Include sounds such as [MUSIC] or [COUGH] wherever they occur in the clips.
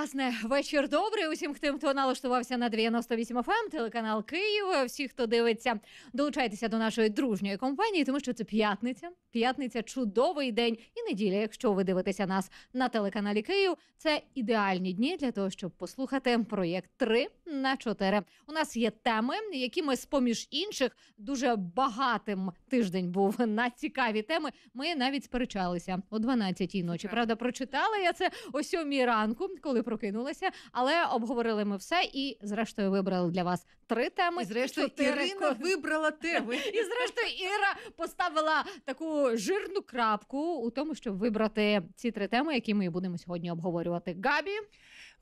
власне, вечір добрий. Усім тим, хто налаштувався на 98 FM, телеканал Київ. Всі, хто дивиться, долучайтеся до нашої дружньої компанії, тому що це п'ятниця. П'ятниця чудовий день і неділя. Якщо ви дивитеся нас на телеканалі Київ, це ідеальні дні для того, щоб послухати проєкт 3 на 4. У нас є теми, які ми з поміж інших дуже багатим тиждень був [LAUGHS] на цікаві теми. Ми навіть сперечалися о 12-й ночі. Правда, прочитала я це о 7 ранку, коли прокинулася, але обговорили ми все і, зрештою, вибрали для вас три теми. І зрештою, чотири Ірина вибрала теми. [LAUGHS] і зрештою Іра поставила таку жирну крапку у тому, щоб вибрати ці три теми, які ми будемо сьогодні обговорювати. Габі,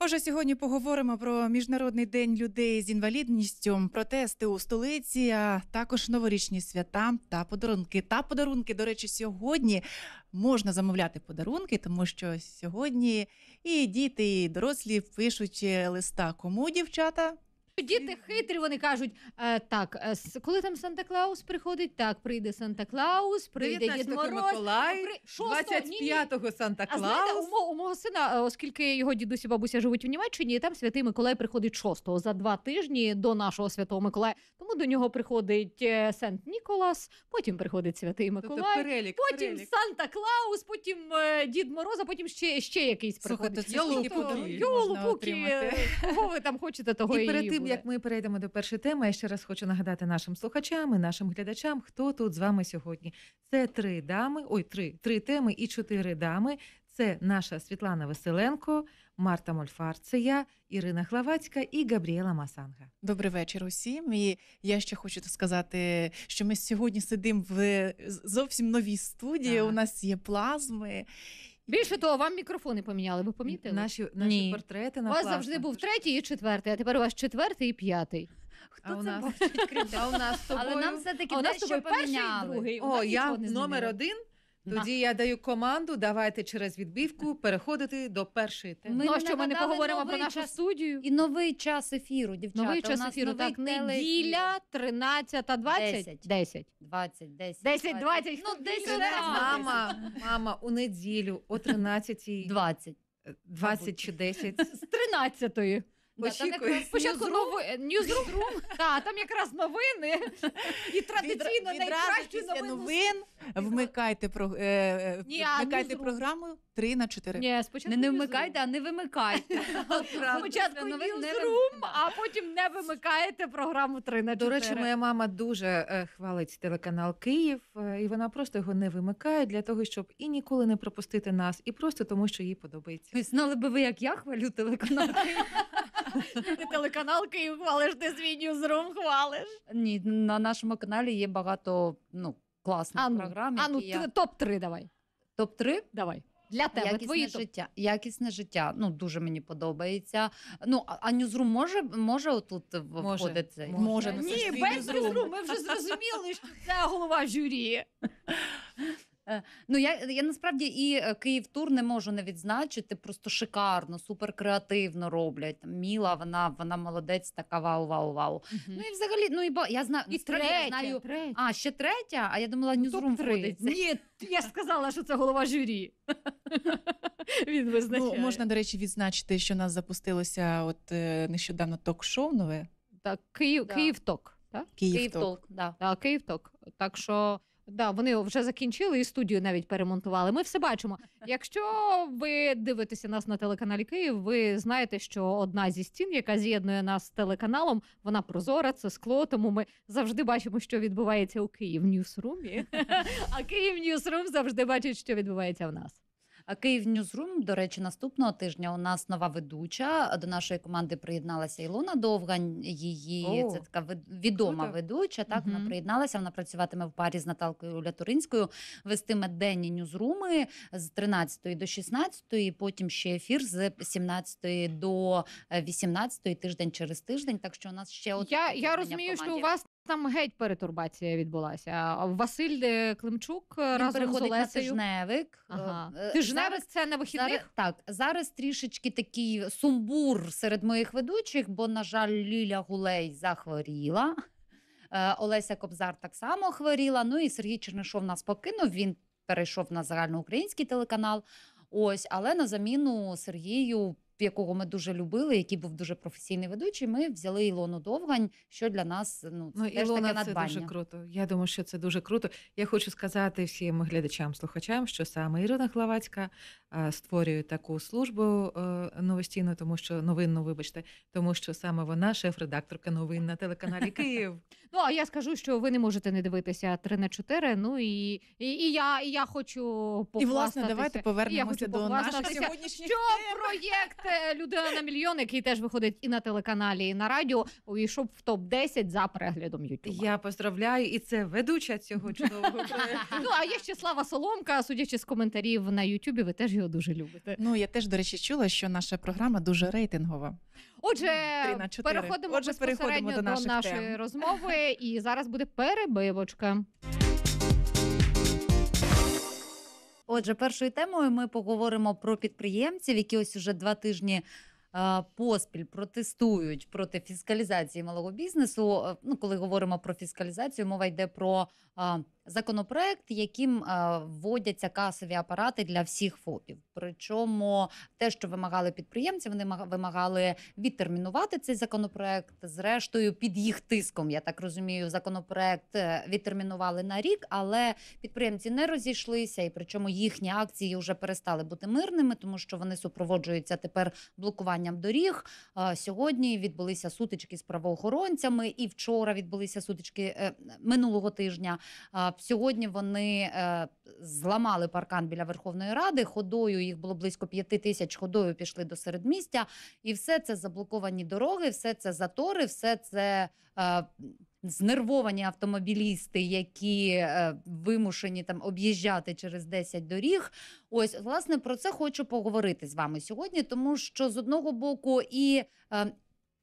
Отже, сьогодні поговоримо про міжнародний день людей з інвалідністю, протести у столиці, а також новорічні свята та подарунки. Та подарунки, до речі, сьогодні можна замовляти подарунки, тому що сьогодні і діти, і дорослі пишуть листа. Кому дівчата? Діти хитрі, вони кажуть: е, так, е, с- коли там Санта Клаус приходить, так, прийде Санта Клаус, прийде Дід 19-го Мороз. Миколай, при- шостого- ні-ні. 25-го Санта А знаєте, у мого, у мого сина, е, оскільки його дідусь і бабуся живуть в Німеччині, і там святий Миколай приходить 6-го за два тижні до нашого святого Миколая. Тому до нього приходить е, Сент Ніколас, потім приходить святий Тобто Миколай. перелік, Потім перелік. Санта Клаус, потім е, Дід Мороз, а потім ще, ще якийсь Слухайте, приходить. це скільки Тобто, подарунків можна пуки, отримати? кого ви там хочете, того І перед тим. Як ми перейдемо до першої теми, я ще раз хочу нагадати нашим слухачам і нашим глядачам, хто тут з вами сьогодні. Це три дами, ой, три, три теми і чотири дами. Це наша Світлана Веселенко, Марта Мольфар, це я, Ірина Главацька і Габріела Масанга. Добрий вечір усім. І я ще хочу сказати, що ми сьогодні сидимо в зовсім новій студії. Так. У нас є плазми. Більше того, вам мікрофони поміняли, ви помітили? Наші, наші Ні. портрети У на вас пластах. завжди був третій і четвертий, а тепер у вас четвертий і п'ятий. А у це нас, бачить, крім [LAUGHS] а у нас з тобою... Але нам все-таки А у нас з дещо тобою перший і поміняли. другий. У О, нас я нічого не номер змінили. один. Тоді я даю команду. Давайте через відбивку переходити до першої теми. Ми ну, а що ми не нагадали поговоримо про новий нашу час. студію? І новий час ефіру, дівчата. Новий У час нас ефіру, новий так, телеефір. неділя, 13, 20? Десять. 10. 20, 10. 10, 20. Ну, десь Це так. Мама, мама, у неділю о 13 20. 20 чи 10. З 13-ї. Да, там якраз Спочатку нови... Ньюзрум. Так, [LAUGHS] там якраз новини. І традиційно найкращі після новини. новин вмикайте, про, е, е, Ні, а вмикайте Newsroom? програму 3 на 4. Ні, спочатку Не, не Newsroom. вмикайте, а не вимикайте. [LAUGHS] Спочатку Після новин не Newsroom, а потім не вимикаєте програму 3 на 4. До речі, моя мама дуже е, хвалить телеканал Київ, е, і вона просто його не вимикає для того, щоб і ніколи не пропустити нас, і просто тому, що їй подобається. Ви знали би ви, як я хвалю телеканал? [LAUGHS] Ти телеканал Київ хвалиш, ти свій Newsroom хвалиш. Ні, на нашому каналі є багато ну, класних А ну, програм. а ну які я... топ-3 давай. Топ-3 Давай. Для тебе твої Якісне топ. життя. Якісне життя. Ну, дуже мені подобається. Ну, а- а Newsroom може, може отут в- Може, входить може. Може, ну, це Ні, твій без Newsroom. Newsroom. Ми вже зрозуміли, що це голова журі. [LAUGHS] Ну, я, я насправді і е, Київ тур не можу не відзначити. Просто шикарно, супер креативно роблять. Там Міла, вона, вона молодець, така вау, вау, вау. Ну і взагалі, ну і ба- я знаю, І насправді я знаю. третє. А, ще третя, а я думала, Ньюзрум входить. Ні, я ж сказала, що це голова журі. [LAUGHS] Він визначає. Ну, можна, до речі, відзначити, що нас запустилося от е, нещодавно ток-шоу нове. Так, Київ, Да. Київ ток. Так? Київ, Київ Ток. ток, да. Так, Київ ток. Так що. Да, вони вже закінчили і студію навіть перемонтували. Ми все бачимо. Якщо ви дивитеся нас на телеканалі Київ, ви знаєте, що одна зі стін, яка з'єднує нас з телеканалом, вона прозора, це скло. Тому ми завжди бачимо, що відбувається у Київ Ньюсрумі. [LAUGHS] А Київ Ньюсрум завжди бачить, що відбувається в нас. А Київ Ньюзрум, до речі, наступного тижня у нас нова ведуча. До нашої команди приєдналася Ілона Довгань. Її О, це така відома круто. ведуча. Так Мгм. вона приєдналася. Вона працюватиме в парі з Наталкою Лятуринською, вестиме денні ньюзруми з 13 до 16, потім ще ефір з 17 до 18, тиждень через тиждень. Так що у нас ще одне Я, я розумію, що у вас там геть перетурбація відбулася. Василь е, Климчук е, Він разом з на тижневик. Ага. Е, Тижневик зараз- це на вихідних? Зараз, так, зараз трішечки такий сумбур серед моїх ведучих, бо, на жаль, Ліля Гулей захворіла. Олеся Кобзар так само хворіла. Ну і Сергій Чернишов нас покинув. Він перейшов на загальноукраїнський телеканал. Ось, але на заміну Сергію якого ми дуже любили, який був дуже професійний ведучий. Ми взяли Ілону Довгань, що для нас ну, це Ну, теж Ілона, таке це дуже круто. Я думаю, що це дуже круто. Я хочу сказати всім глядачам, слухачам, що саме Ірина Главацька створює таку службу е, новостійну, тому що новинну, вибачте, тому що саме вона шеф-редакторка новин на телеканалі Київ. [LAUGHS] Ну а я скажу, що ви не можете не дивитися 3 на 4. Ну і, і, і я, і я хочу І власне, давайте повернемося до наших сьогоднішніх Що проєкт Людина на мільйон, який теж виходить і на телеканалі, і на радіо, увійшов в топ 10 за переглядом Ютуба. Я поздравляю, і це ведуча цього [LAUGHS] чудового проекту. Ну а є ще Слава Соломка. Судячи з коментарів на Ютубі, ви теж його дуже любите. Ну, я теж, до речі, чула, що наша програма дуже рейтингова. Отже, переходимо Отже, безпосередньо переходимо до до, нашої тем. розмови, і зараз буде перебивочка. Отже, першою темою ми поговоримо про підприємців, які ось уже два тижні. е, Поспіль протестують проти фіскалізації малого бізнесу. Е, Ну, коли говоримо про фіскалізацію, мова йде про е, законопроект, яким е, вводяться касові апарати для всіх ФОПів. Причому те, що вимагали підприємці, вони мага- вимагали відтермінувати цей законопроект. Зрештою, під їх тиском, я так розумію, законопроект е, відтермінували на рік, але підприємці не розійшлися, і причому їхні акції вже перестали бути мирними, тому що вони супроводжуються тепер блокуванням доріг. А, Сьогодні відбулися сутички з правоохоронцями, і вчора відбулися сутички е, минулого тижня. Сьогодні вони е, зламали паркан біля Верховної Ради. Ходою їх було близько п'яти тисяч. Ходою пішли до середмістя, і все це заблоковані дороги, все це затори, все це. е, Знервовані автомобілісти, які е, вимушені там об'їжджати через 10 доріг. Ось власне про це хочу поговорити з вами сьогодні, тому що з одного боку і, е,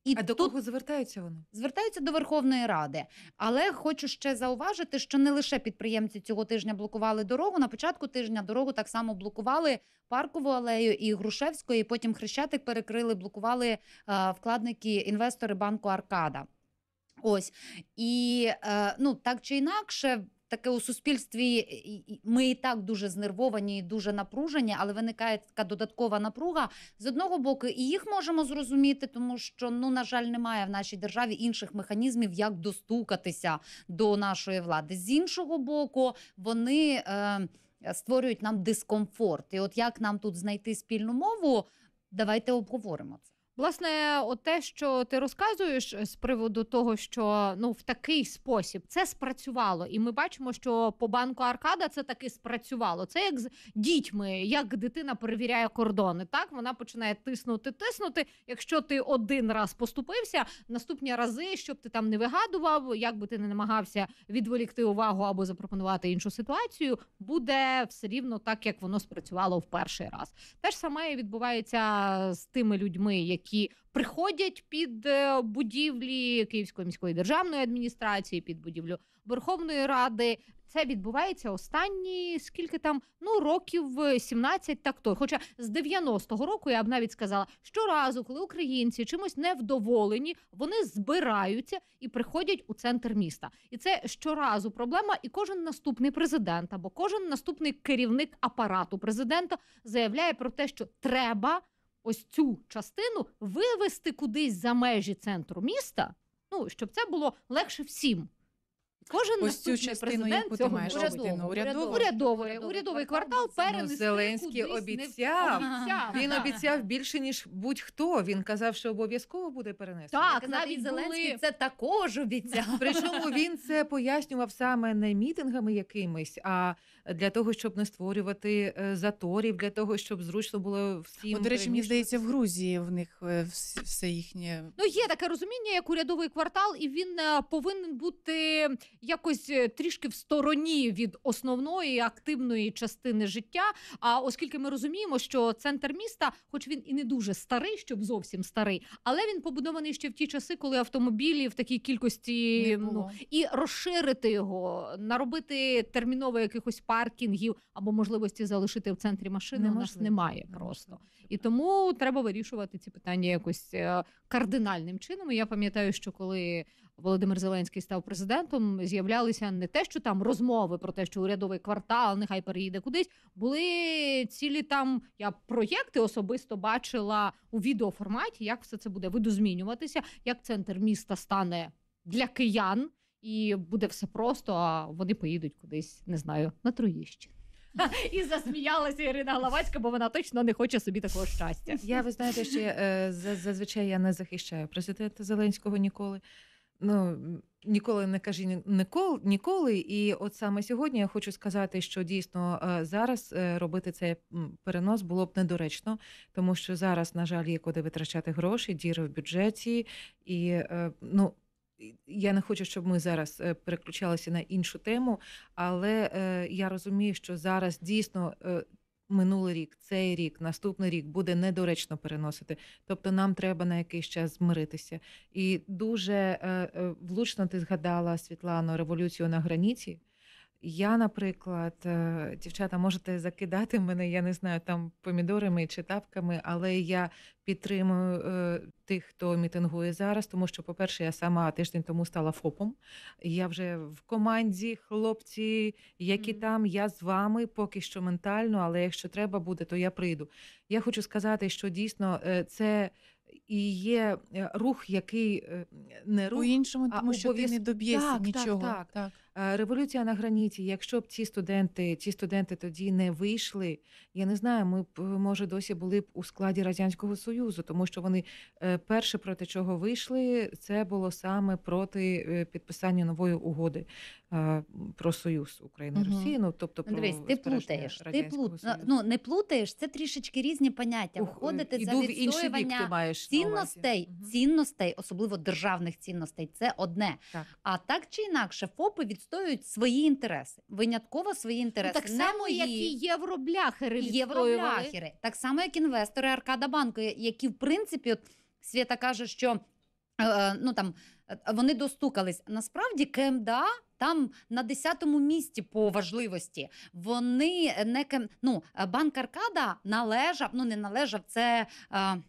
і А до кого звертаються вони? звертаються до Верховної Ради. Але хочу ще зауважити, що не лише підприємці цього тижня блокували дорогу. На початку тижня дорогу так само блокували паркову алею і Грушевської. Потім Хрещатик перекрили, блокували е, вкладники, інвестори банку Аркада. Ось і е, ну так чи інакше. Таке у суспільстві і- ми і так дуже знервовані, і дуже напружені, але виникає така додаткова напруга. З одного боку, і їх можемо зрозуміти, тому що ну на жаль, немає в нашій державі інших механізмів, як достукатися до нашої влади. З іншого боку, вони е, створюють нам дискомфорт. І от як нам тут знайти спільну мову, давайте обговоримо це. Власне, от те, що ти розказуєш е, з приводу того, що ну в такий спосіб це спрацювало, і ми бачимо, що по банку Аркада це таки спрацювало. Це як з дітьми, як дитина перевіряє кордони. Так вона починає тиснути, тиснути. Якщо ти один раз поступився, наступні рази, щоб ти там не вигадував, як би ти не намагався відволікти увагу або запропонувати іншу ситуацію, буде все рівно так, як воно спрацювало в перший раз. Те ж саме відбувається з тими людьми, які приходять під е, будівлі Київської міської державної адміністрації, під будівлю Верховної Ради. Це відбувається останні скільки там ну років е, 17, так то. Хоча з 90-го року я б навіть сказала, щоразу, коли українці чимось невдоволені, вони збираються і приходять у центр міста. І це щоразу проблема. І кожен наступний президент або кожен наступний керівник апарату президента заявляє про те, що треба ось цю частину вивести кудись за межі центру міста. Ну щоб це було легше всім. Кожен Ось цю наступний частину, президент яку ти цього маєш на увазі? робити. Ну, урядову? урядовий, Урядовий урядовий квартал Ну, Зеленський кудись не- обіцяв. обіцяв. Він так. обіцяв більше ніж будь-хто. Він казав, що обов'язково буде перенесено. Так, Казати, навіть Зеленський були- це також обіцяв. [LAUGHS] Причому він це пояснював саме не мітингами якимись, а для того, щоб не створювати е, заторів, для того, щоб зручно було всім. От, до речі, мені здається, в. Грузії в них е, вс- все їхнє Ну, є таке розуміння, як урядовий квартал, і він е, повинен бути якось е, трішки в стороні від основної активної частини життя. А оскільки ми розуміємо, що центр міста, хоч він і не дуже старий, щоб зовсім старий, але він побудований ще в ті часи, коли автомобілі в такій кількості ну, і розширити його, наробити терміново якихось паркінгів або можливості залишити в центрі машини. У нас немає просто. І тому треба вирішувати ці питання якось е, кардинальним чином. І я пам'ятаю, що коли Володимир Зеленський став президентом, з'являлися не те, що там розмови про те, що урядовий квартал нехай переїде кудись. Були цілі там я проєкти особисто бачила у відеоформаті, як все це буде видозмінюватися, як центр міста стане для киян, і буде все просто. А вони поїдуть кудись, не знаю, на Троїщину. [LAUGHS] І засміялася Ірина Главацька, бо вона точно не хоче собі такого щастя. Я ви знаєте, що е, зазвичай я не захищаю президента Зеленського ніколи. Ну ніколи не кажи ніколи, ніколи. І от саме сьогодні я хочу сказати, що дійсно е, зараз е, робити цей перенос було б недоречно, тому що зараз, на жаль, є куди витрачати гроші, діри в бюджеті, і е, ну. Я не хочу, щоб ми зараз переключалися на іншу тему, але я розумію, що зараз дійсно минулий рік, цей рік, наступний рік буде недоречно переносити. Тобто нам треба на якийсь час змиритися. І дуже е, е, влучно ти згадала Світлано революцію на граніті. Я, наприклад, е, дівчата, можете закидати мене, я не знаю, там помідорами чи тапками, але я підтримую е, тих, хто мітингує зараз, тому що, по-перше, я сама тиждень тому стала ФОПом. Я вже в команді, хлопці, які Мгм. там, я з вами поки що ментально, але якщо треба буде, то я прийду. Я хочу сказати, що дійсно е, це і є рух, який не рух. По-іншому, а тому що ти не доб'єшся Так, так, так. так. Е, Революція на граніті. Якщо б ці студенти, ці студенти тоді не вийшли, я не знаю, ми б може досі були б у складі радянського союзу, тому що вони е, перше проти чого вийшли, це було саме проти е, підписання нової угоди про союз України. Росії. Ну тобто Ну, про Дивись, ти плутаєш. Ти плут... Ну, не плутаєш, це трішечки різні поняття. Виходити за іду в інший ти маєш цінностей, Мгм. цінностей, особливо державних цінностей, це одне. Так. А так чи інакше, ФОПи відстоюють свої інтереси, винятково свої Ну, інтереси. так не само, мої. як і євробляхери відстоювали. євробляхери, так само як інвестори Аркада Банку, які в принципі от, Свята каже, що е, ну там е, вони достукались. Насправді КМДА там на 10-му місці по важливості. Вони не кем... ну, е, банк Аркада належав, ну не належав, це. Е,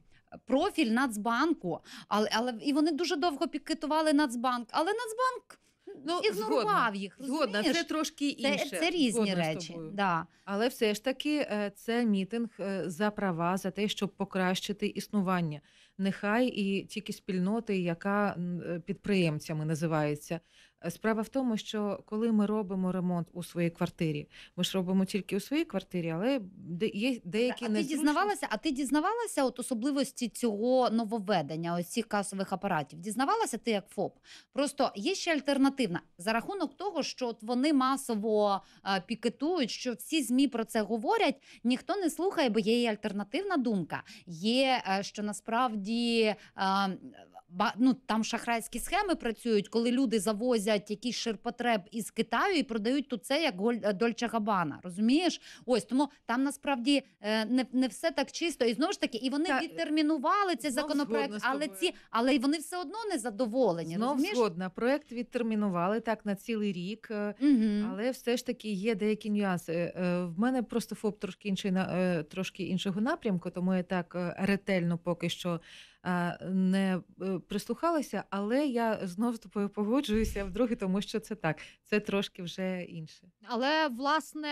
Профіль Нацбанку, але але і вони дуже довго пікетували Нацбанк, але Нацбанк Ну, ігнорував згодна, їх. Згодна, розумієш? це трошки інше. це різні Згодна речі. Да. Але все ж таки е, це мітинг е, за права, за те, щоб покращити існування. Нехай і тільки спільноти, яка е, підприємцями називається. Е, Справа в тому, що коли ми робимо ремонт у своїй квартирі, ми ж робимо тільки у своїй квартирі, але є деякі а ти дізнавалася, а ти дізнавалася от особливості цього нововведення, ось цих касових апаратів? Дізнавалася ти як ФОП? Просто є ще альтернативна за рахунок того, що от вони масово е, пікетують, що всі змі про це говорять. Ніхто не слухає, бо є і альтернативна думка. Є е, що насправді. Ну, там шахрайські схеми працюють, коли люди завозять якийсь ширпотреб із Китаю і продають тут це як голь- Дольче Габана. Розумієш? Ось тому там насправді е, не, не все так чисто. І знову ж таки, і вони Та, відтермінували цей знов законопроект, але ці, але й вони все одно не задоволені. Знов розумієш? згодна. Проект відтермінували так на цілий рік. е, Угу. Але все ж таки є деякі нюанси. Е, В мене просто ФОП трошки інший е, трошки іншого напрямку, тому я так е, ретельно поки що е, не е, прислухалася, але я знов з тобою погоджуюся вдруге, тому що це так. Це трошки вже інше. Але власне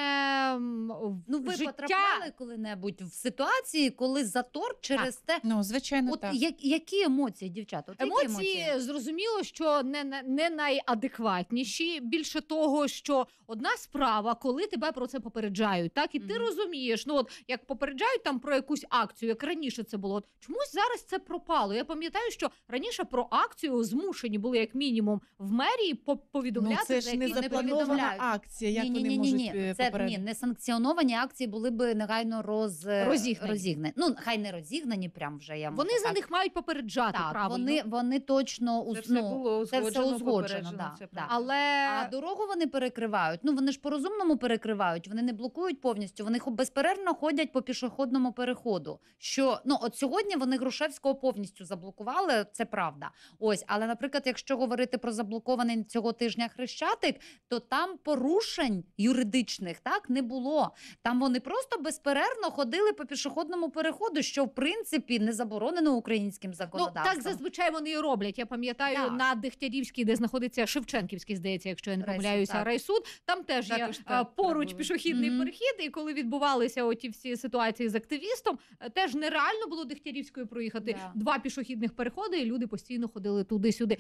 Ну, ви життя потрапляли коли-небудь в ситуації, коли затор через те. Ну, звичайно, От так. як, які емоції, дівчата? От які Емоції зрозуміло, що не, не найадекватніші. Більше того, що одна справа, коли тебе про це попереджають, так і ти Мгм. розумієш, ну от як попереджають там про якусь акцію, як раніше це було. От чомусь зараз це пропало. Я пам'ятаю, що раніше про акцію змушені були як мінімум в мерії по- повідомляти ну, це ж не запланована повідомляють. акція. Як ні, ні, вони ні, ні, можуть ні. е, Це ні, не санкціоновані акції були би негайно роз... Розігнані. розігнані. Ну, хай не розігнані, прям вже я можу Вони за них мають попереджати так, правильно. вони, вони точно Це ус- все ну, було це все узгоджено, узгоджено, да, це да. Але А дорогу вони перекривають. Ну вони ж по розумному перекривають. Вони не блокують повністю. Вони хо- безперервно ходять по пішохідному переходу. Що ну от сьогодні вони Грушевського повністю заблокували, це правда. Ось, але, наприклад, якщо говорити про заблокований цього тижня хрещатик, то там порушень юридичних так не було. Там вони просто безперервно ходили по пішохідному переходу, що в принципі не заборонено українським Ну законодавством. так зазвичай вони і роблять. Я пам'ятаю Так. на Дегтярівській, де знаходиться Шевченківський, здається, якщо я не помиляюся, так. райсуд. Там теж Також є так е, поруч робили. пішохідний Мгм. перехід. І коли відбувалися оті всі ситуації з активістом, е, теж нереально було Дегтярівською проїхати. Да. Два пішохідних переходи, і люди постійно ходили туди-сюди.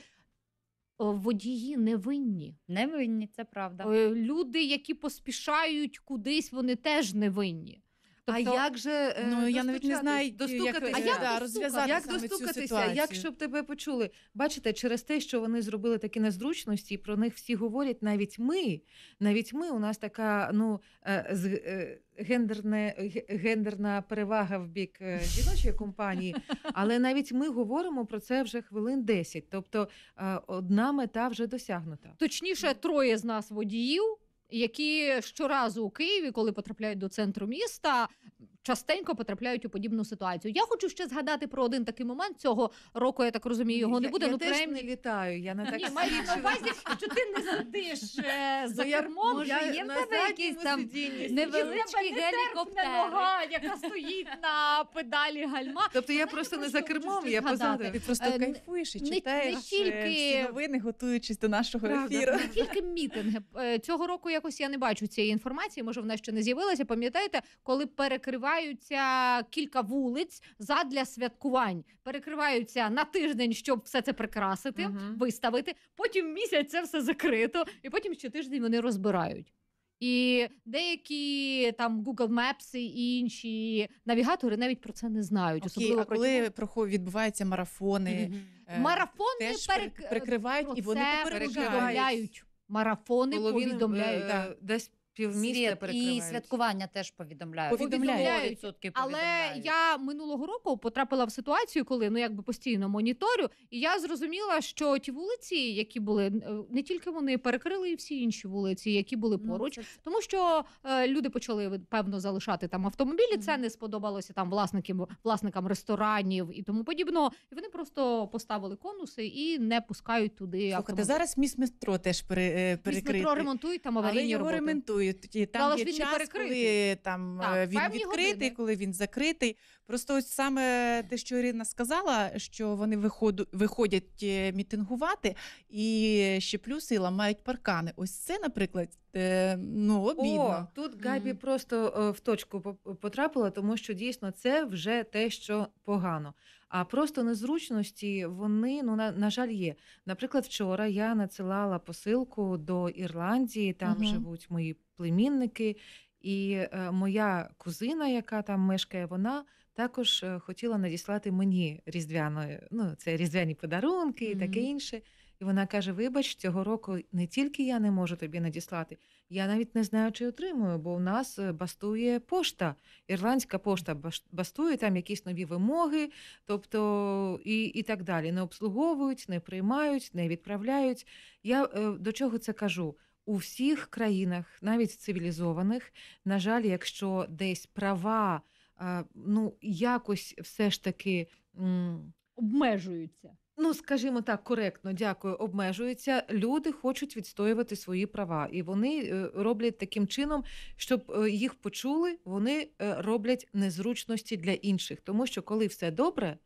Водії не винні. Не винні, це правда. Е, Люди, які поспішають кудись, вони теж невинні. А як же е, Ну, я навіть не знаю, як, достукатися? Як да, розв'язати як саме цю достукатися, ситуацію? як щоб тебе почули? Бачите, через те, що вони зробили такі незручності, про них всі говорять, навіть ми, навіть ми, у нас така ну е, з- е, гендерне гендерна перевага в бік е, жіночої компанії, [LAUGHS] але навіть ми говоримо про це вже хвилин 10. Тобто е, одна мета вже досягнута. Точніше, троє з нас водіїв, які щоразу у Києві, коли потрапляють до центру міста, частенько потрапляють у подібну ситуацію. Я хочу ще згадати про один такий момент цього року. Я так розумію, його не буде. Я ну теж принаймні- не літаю. Я не так Ні, маю на увазі, що ти не сидиш е, за Ну, кермом. може, є в тебе якийсь там невеличкий гелікоптер. нога, яка стоїть на педалі гальма. Тобто я просто не за кермом, я позаду. Ти просто Е, кайфуєш і читаєш е, всі новини, готуючись до нашого ефіру. Не тільки мітинги цього року якось я не бачу цієї інформації. Може, вона ще не з'явилася. Пам'ятаєте, коли перекриваються кілька вулиць задля святкувань, перекриваються на тиждень, щоб все це прикрасити, Мгм. виставити. Потім місяць це все закрито, і потім ще тиждень вони розбирають. І деякі там Google Maps і інші навігатори навіть про це не знають. Окей, особливо а коли проход- відбуваються марафони, Мгм. е, марафони теж перек... перекривають про і вони повідомляють. Марафони Половину, повідомляють. е, десь півміста Світ і святкування теж повідомляють. Повідомляють. 100% Але повідомляють. я минулого року потрапила в ситуацію, коли ну якби постійно моніторю, і я зрозуміла, що ті вулиці, які були е, не тільки вони перекрили і всі інші вулиці, які були Ну, поруч. це- Тому що е, люди почали певно залишати там автомобілі. Це не сподобалося там власникам, власникам ресторанів і тому подібного. І вони просто поставили конуси і не пускають туди Слухайте, автомобілі. зараз міст метро теж пере, е, Міст метро ремонтують там Але аварійні його роботи. ремонтують. І там Але є час, коли там Так, е, він відкритий, години. коли він закритий. Просто ось саме те, що Ірина сказала, що вони виходу, виходять е, мітингувати і ще плюси ламають паркани. Ось це, наприклад, е, ну О, тут Габі Мгм. просто в точку потрапила, тому що дійсно це вже те, що погано. А просто незручності вони ну на, на жаль є. Наприклад, вчора я надсилала посилку до Ірландії, там угу. живуть мої племінники, і е, моя кузина, яка там мешкає, вона також е, хотіла надіслати мені різдвяної, ну це різдвяні подарунки і таке інше. І вона каже: Вибач, цього року не тільки я не можу тобі надіслати, я навіть не знаю, чи отримую, бо у нас е, бастує пошта. Ірландська пошта бастує там якісь нові вимоги, тобто і, і так далі. Не обслуговують, не приймають, не відправляють. Я е, до чого це кажу? У всіх країнах, навіть цивілізованих, на жаль, якщо десь права, е, ну якось все ж таки. обмежуються. Ну, скажімо так, коректно, дякую, обмежуються. Люди хочуть відстоювати свої права, і вони е, роблять таким чином, щоб е, їх почули, вони е, роблять незручності для інших. Тому що коли все добре,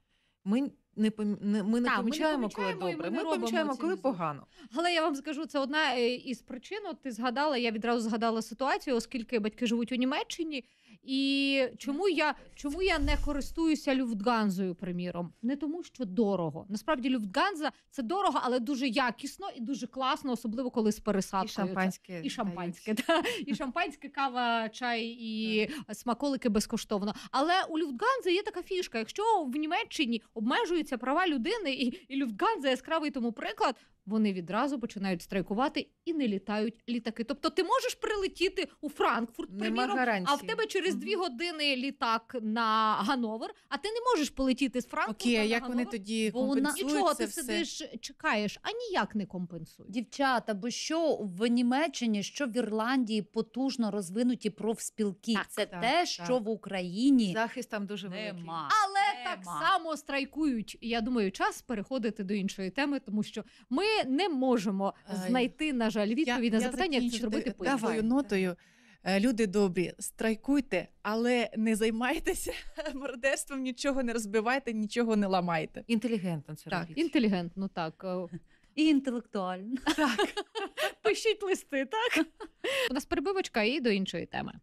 ми не пом- не- ми не Так, ми не помічаємо, коли помічаємо, ми добре. не Ми помічаємо, коли погано. Але я вам скажу, це одна із причин. От ти згадала, я відразу згадала ситуацію, оскільки батьки живуть у Німеччині. І чому я чому я не користуюся Люфтганзою, приміром? Не тому, що дорого. Насправді Люфтганза це дорого, але дуже якісно і дуже класно, особливо коли з І пересадкою. Це- шампанське. І шампанське, та, і шампанське, кава, чай і смаколики безкоштовно. Але у Люфтганзи є така фішка. Якщо в Німеччині обмежуються права людини, і, і Люфтганза яскравий тому приклад, вони відразу починають страйкувати і не літають літаки. Тобто ти можеш прилетіти у Франкфурт, Нема приміром, гарантії. а в тебе через дві години літак на Гановер, а ти не можеш полетіти з Франкфурта Окей, а на як вони тоді Бо у на- компенсують Нічого, це ти все? сидиш, чекаєш, а ніяк не компенсують. Дівчата, бо що в Німеччині, що в Ірландії потужно розвинуті профспілки. Так, Це так, те, так. що в Україні Захист там дуже великий. нема. Але. Так само страйкують. І я думаю, час переходити до іншої теми, тому що ми не можемо знайти, на жаль, відповідь на запитання, як це зробити та- нотою. Е, Люди добрі, страйкуйте, але не займайтеся [LAUGHS] мародерством, нічого не розбивайте, нічого не ламайте. Інтелігентно це Так, робіть. Інтелігентно, так. Е, І інтелектуально. [LAUGHS] Так. Пишіть листи, так? У нас перебивочка і до іншої теми.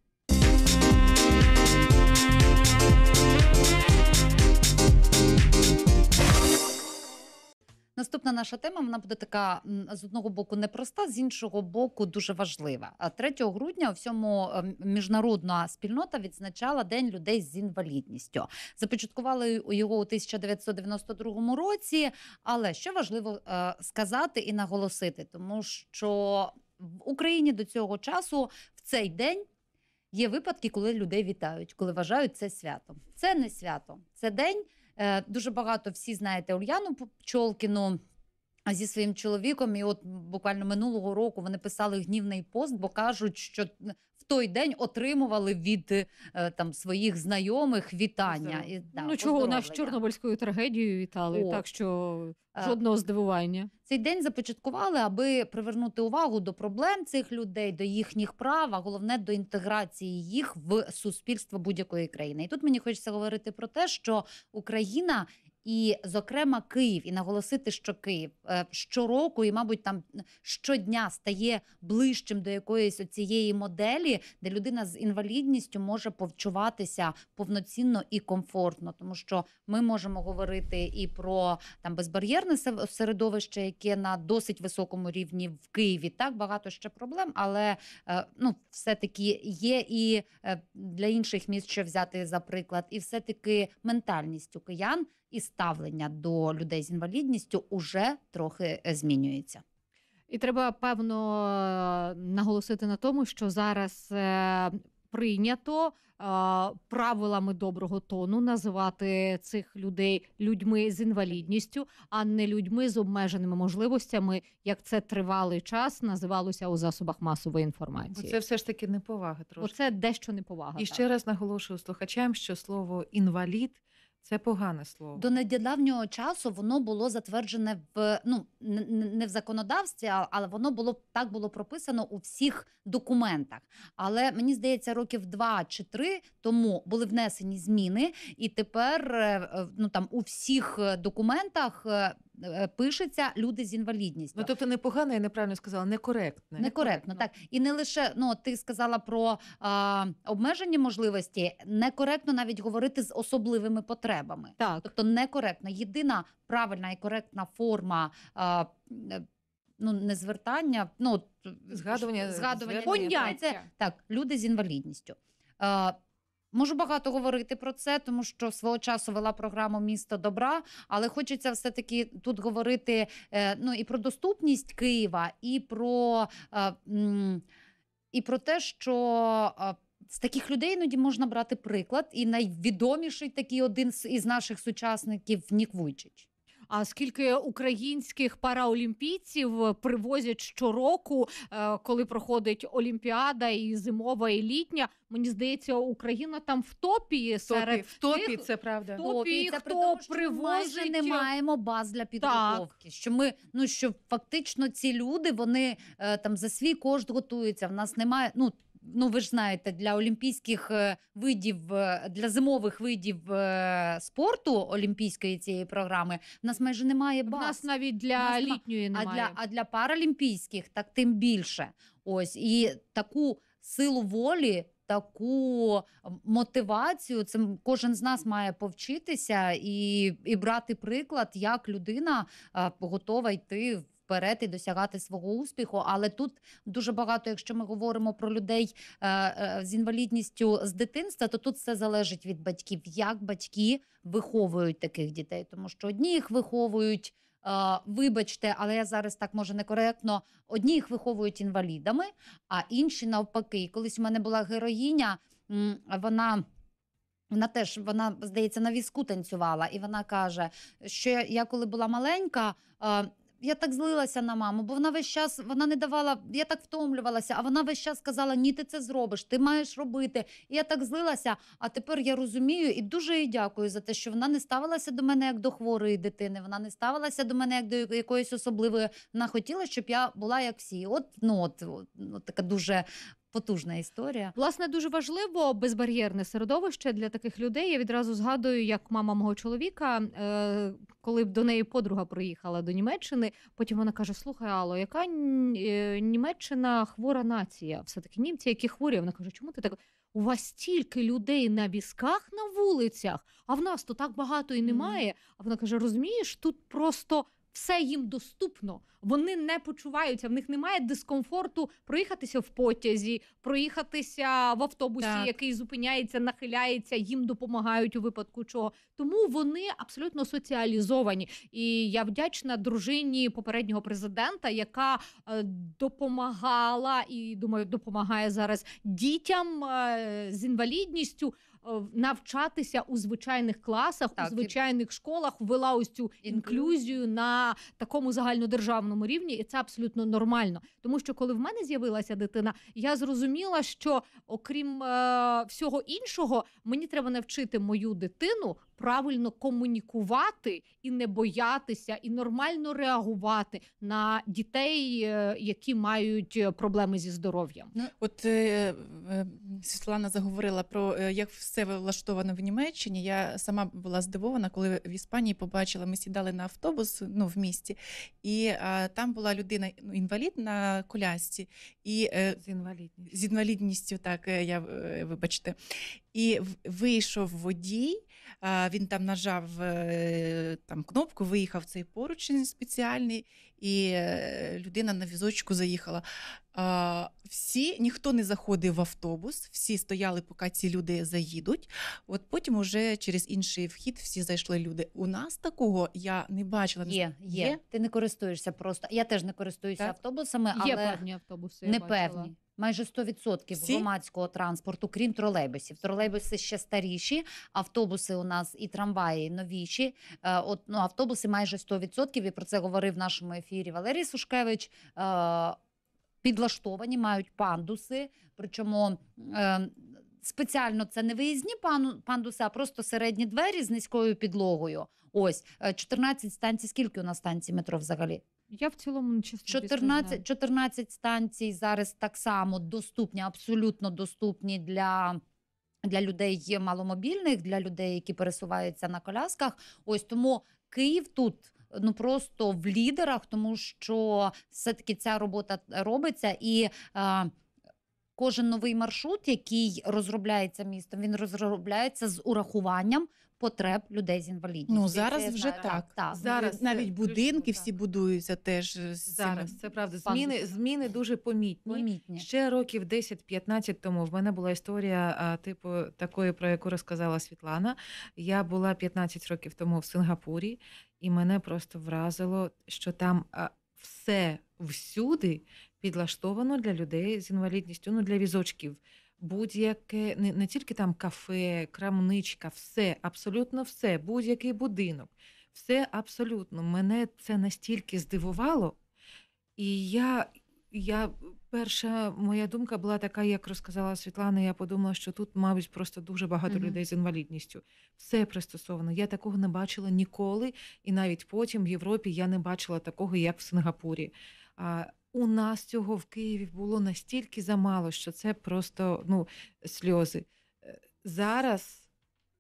Наступна наша тема вона буде така з одного боку непроста, з іншого боку, дуже важлива. А 3 грудня у всьому е, міжнародна спільнота відзначала День людей з інвалідністю. Започаткували його у 1992 році. Але що важливо е, сказати і наголосити, тому що в Україні до цього часу в цей день. Є випадки, коли людей вітають, коли вважають це святом. Це не свято, це день. Е, Дуже багато всі знаєте Ульяну Пчолкіну зі своїм чоловіком. І от буквально минулого року вони писали гнівний пост, бо кажуть, що той день отримували від е, там своїх знайомих вітання. І, да, ну чого у нас. Чорнобильською трагедією вітали, О. так що Е, жодного здивування. Цей день започаткували, аби привернути увагу до проблем цих людей, до їхніх прав, а головне до інтеграції їх в суспільство будь-якої країни. І тут мені хочеться говорити про те, що Україна. І, зокрема, Київ, і наголосити, що Київ е, щороку, і, мабуть, там щодня стає ближчим до якоїсь цієї моделі, де людина з інвалідністю може повчуватися повноцінно і комфортно, тому що ми можемо говорити і про там безбар'єрне середовище, яке на досить високому рівні в Києві. Так багато ще проблем, але е, ну, все-таки є і е, для інших міст, що взяти за приклад, і все-таки ментальність у киян і ставлення до людей з інвалідністю уже трохи е, змінюється. І треба певно наголосити на тому, що зараз е, прийнято е, правилами доброго тону називати цих людей людьми з інвалідністю, а не людьми з обмеженими можливостями, як це тривалий час називалося у засобах масової інформації. це все ж таки неповага трошки. Оце дещо неповага. І так. ще раз наголошую слухачам, що слово інвалід це погане слово. До недавнього часу воно було затверджене в ну не в законодавстві, але воно було так було прописано у всіх документах. Але мені здається, років два чи три тому були внесені зміни, і тепер е, ну там у всіх е, документах е, пишеться люди з інвалідністю. Ну тобто не погане, я неправильно сказала, некоректне. Некоректно, так і не лише ну ти сказала про а, обмежені можливості. Некоректно навіть говорити з особливими потребами. Так. Тобто некоректно. Єдина правильна і коректна форма. А, е, Ну, не звертання, ну Згадування, згадування. Поняття. Так, люди з інвалідністю. Е, можу багато говорити про це, тому що свого часу вела програму Місто добра, але хочеться все-таки тут говорити е, ну, і про доступність Києва, і про, е, і про те, що. е, з таких людей іноді можна брати приклад, і найвідоміший такий один із наших сучасників Нік Вуйчич. А скільки українських параолімпійців привозять щороку, е, коли проходить Олімпіада і зимова, і літня, мені здається, Україна там в топі серед в топі тих, це правда. хто- Топі, І це при хто тому, що ми майже не маємо баз для підготовки. Що ми ну що фактично ці люди вони е, там за свій кошт готуються. В нас немає. Ну ну ви ж знаєте, для олімпійських е, видів, е, для зимових видів е, спорту олімпійської цієї програми в нас майже немає в баз. нас навіть для нас літньої а для, а для паралімпійських так тим більше. Ось і таку силу волі, таку мотивацію. Це м- кожен з нас має повчитися і, і брати приклад, як людина а, готова йти. Вперед і досягати свого успіху, але тут дуже багато, якщо ми говоримо про людей е, е, з інвалідністю з дитинства, то тут все залежить від батьків, як батьки виховують таких дітей, тому що одні їх виховують Е, вибачте, але я зараз так може некоректно. Одні їх виховують інвалідами, а інші навпаки. Колись у мене була героїня, вона. Вона теж вона здається на візку танцювала, і вона каже, що я, коли була маленька, я так злилася на маму, бо вона весь час вона не давала, я так втомлювалася, а вона весь час сказала: ні, ти це зробиш, ти маєш робити. І я так злилася. А тепер я розумію і дуже їй дякую за те, що вона не ставилася до мене як до хворої дитини. Вона не ставилася до мене як до якоїсь особливої. Вона хотіла, щоб я була як всі. От ну от, от, от така дуже потужна історія. Власне, дуже важливо безбар'єрне середовище для таких людей. Я відразу згадую, як мама мого чоловіка, е, коли до неї подруга приїхала до Німеччини, потім вона каже: Слухай, Алло, яка е, Німеччина хвора нація? Все таки німці, які хворі. Вона каже, чому ти так? У вас стільки людей на візках на вулицях, а в нас то так багато і немає. А вона каже: розумієш, тут просто все їм доступно. Вони не почуваються, в них немає дискомфорту проїхатися в потязі, проїхатися в автобусі, Так. який зупиняється, нахиляється, їм допомагають у випадку чого. Тому вони абсолютно соціалізовані. І я вдячна дружині попереднього президента, яка е, допомагала і думаю, допомагає зараз дітям е, з інвалідністю. Е, Навчатися у звичайних класах, Так, у і- звичайних школах ввела ось цю інклюзію на такому загальнодержавному рівні, і це абсолютно нормально. Тому що коли в мене з'явилася дитина, я зрозуміла, що окрім е, всього іншого, мені треба навчити мою дитину правильно комунікувати і не боятися, і нормально реагувати на дітей, е, які мають е, проблеми зі здоров'ям. От е, е, Світлана заговорила про е, як все влаштовано в Німеччині. Я сама була здивована, коли в Іспанії побачила, ми сідали на автобус ну, в місті, і а, там була людина ну, інвалід на колясці, і е, З інвалідністю. з інвалідністю, так е, я е, вибачте. І вийшов водій. Він там нажав там кнопку, виїхав цей поручень спеціальний, і е, людина на візочку заїхала. А, Всі ніхто не заходив в автобус, всі стояли, поки ці люди заїдуть. От потім уже через інший вхід всі зайшли люди. У нас такого я не бачила. Є, є. Ти не користуєшся просто. Я теж не користуюся Так. автобусами, але Є певні автобуси. я не бачила. певні. Майже 100% Всі? громадського транспорту, крім тролейбусів. Тролейбуси ще старіші, автобуси у нас і трамваї новіші. Е, От ну автобуси майже 100%, і про це говорив в нашому ефірі Валерій Сушкевич. Е, Підлаштовані, мають пандуси, причому. е, Спеціально це не виїзні пандуси, а просто середні двері з низькою підлогою. Ось е, 14 станцій. Скільки у нас станцій метро взагалі? Я в цілому чесно. не 14, знаю. 14 станцій зараз так само доступні, абсолютно доступні для. Для людей маломобільних, для людей, які пересуваються на колясках. Ось тому Київ тут ну просто в лідерах, тому що все-таки ця робота робиться і. Е, Кожен новий маршрут, який розробляється містом, він розробляється з урахуванням потреб людей з інвалідністю. Ну І це зараз вже знаю. так. так. Зараз навіть це будинки всі так. будуються теж цими Зараз це правда. Зміни, зміни дуже помітні. Помітні. Ще років 10-15 тому в мене була історія, типу, такої, про яку розказала Світлана. Я була 15 років тому в Сингапурі, і мене просто вразило, що там все всюди підлаштовано для людей з інвалідністю, ну для візочків. Будь-яке не, не тільки там кафе, крамничка, все, абсолютно все, будь-який будинок, все абсолютно. Мене це настільки здивувало, і я, я перша моя думка була така, як розказала Світлана. Я подумала, що тут, мабуть, просто дуже багато Мгм. людей з інвалідністю. Все пристосовано. Я такого не бачила ніколи, і навіть потім в Європі я не бачила такого, як в Сингапурі. А у нас цього в Києві було настільки замало, що це просто ну, сльози. Е, Зараз.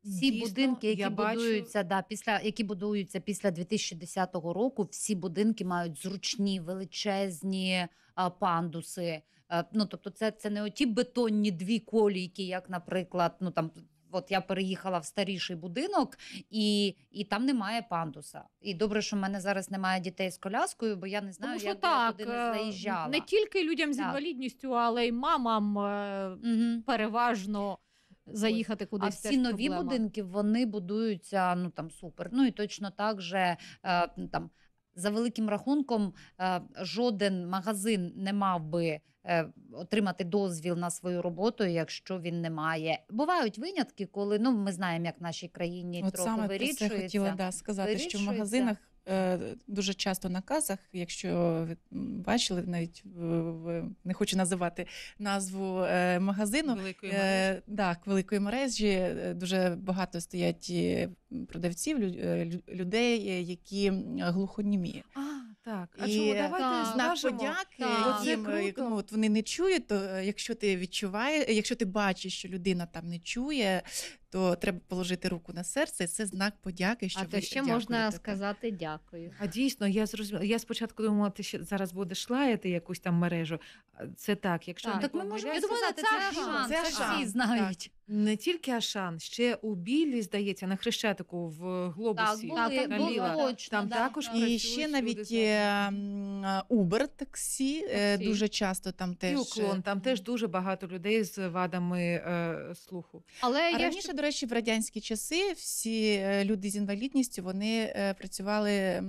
Всі дійсно, будинки, які я бачу- будуються, да, після які будуються після 2010 року, всі будинки мають зручні величезні а, пандуси. А, ну тобто, це, це не оті бетонні дві колійки, як, наприклад, ну там. От я переїхала в старіший будинок, і, і там немає пандуса. І добре, що в мене зараз немає дітей з коляскою, бо я не знаю, Тому що як би я туди не е, заїжджала. не тільки людям з Так. інвалідністю, але й мамам Мгм. переважно заїхати кудись. А всі нові проблема. будинки вони будуються ну там супер. Ну і точно так же е, там за великим рахунком е, жоден магазин не мав би. е, Отримати дозвіл на свою роботу, якщо він не має. Бувають винятки, коли ну ми знаємо, як в нашій країні От трохи саме вирішується. це хотіла да, сказати, що в магазинах дуже часто на казах, якщо ви бачили, навіть в- не хочу називати назву е, магазину. Великої мережі. Е, так, великої мережі е, дуже багато стоять е, продавців, лю- е, людей, е, які глухонімі. А, так. А чому давайте. Знак подяки. Їм, е, круто. ну, от вони не чують, то е, якщо ти відчуваєш, якщо ти бачиш, що людина там не чує, то треба положити руку на серце, і це знак подяки, що А ви то ще можна дякуєте, сказати дякую. А дійсно, я зрозуміла. Я спочатку думала, ти ще зараз будеш лаяти якусь там мережу. Це так, якщо Так. не Так ми можемо Я сказати, це це Ашан, це Ашан, всі знають. не тільки Ашан, ще у Біллі, здається, на Хрещатику в глобусі. Так, були, там були, Біла. точно, Там да, також працюють І ще люди навіть з м, Uber таксі, е, Таксі. дуже часто там теж. І уклон, там теж дуже багато людей з вадами е, слуху. Але А я раніше, ще... до речі, в радянські часи всі е, люди з інвалідністю вони е, працювали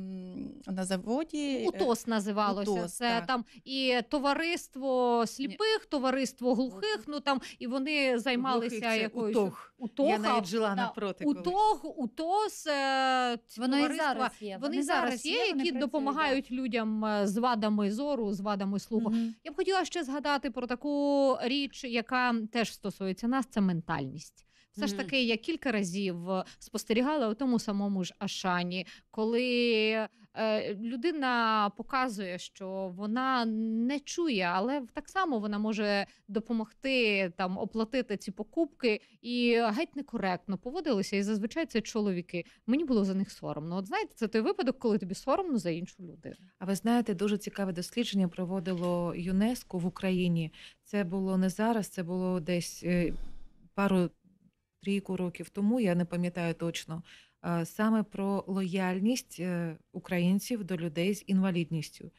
на заводі. е, УТОС називалося. УТОС, це так. там і товариство сліпих, товариство глухих. Ну там і вони займалися Глухих це якоюсь утог. утоха. Я навіть жила да, напроти. колись. Утог, УТОС, е, Воно і товариства, зараз є. Вони зараз є, вони які працюють, допомагають людям е, з вадами зору, з вадами слуху. Мгм. Я б хотіла ще згадати про таку річ, яка теж стосується нас, це ментальність. Все ж таки, я кілька разів е, спостерігала у тому самому ж Ашані, коли е, людина показує, що вона не чує, але так само вона може допомогти там оплатити ці покупки і геть некоректно поводилися. І зазвичай це чоловіки. Мені було за них соромно. От знаєте, це той випадок, коли тобі соромно за іншу людину. А ви знаєте, дуже цікаве дослідження проводило ЮНЕСКО в Україні. Це було не зараз, це було десь е, пару трійку років тому, я не пам'ятаю точно. Саме про лояльність е, українців до людей з інвалідністю.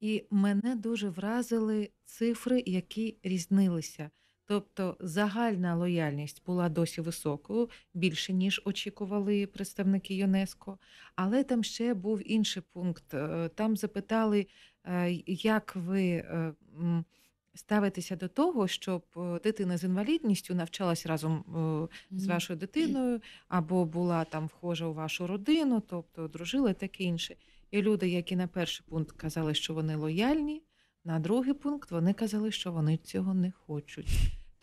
І мене дуже вразили цифри, які різнилися. Тобто загальна лояльність була досі високою, більше ніж очікували представники ЮНЕСКО. Але там ще був інший пункт. Е, Там запитали, е, як ви м, ставитеся до того, щоб е, дитина з інвалідністю навчалась разом е, з вашою дитиною, або була там вхожа у вашу родину, тобто дружила і таке інше. І люди, які на перший пункт казали, що вони лояльні, на другий пункт вони казали, що вони цього не хочуть.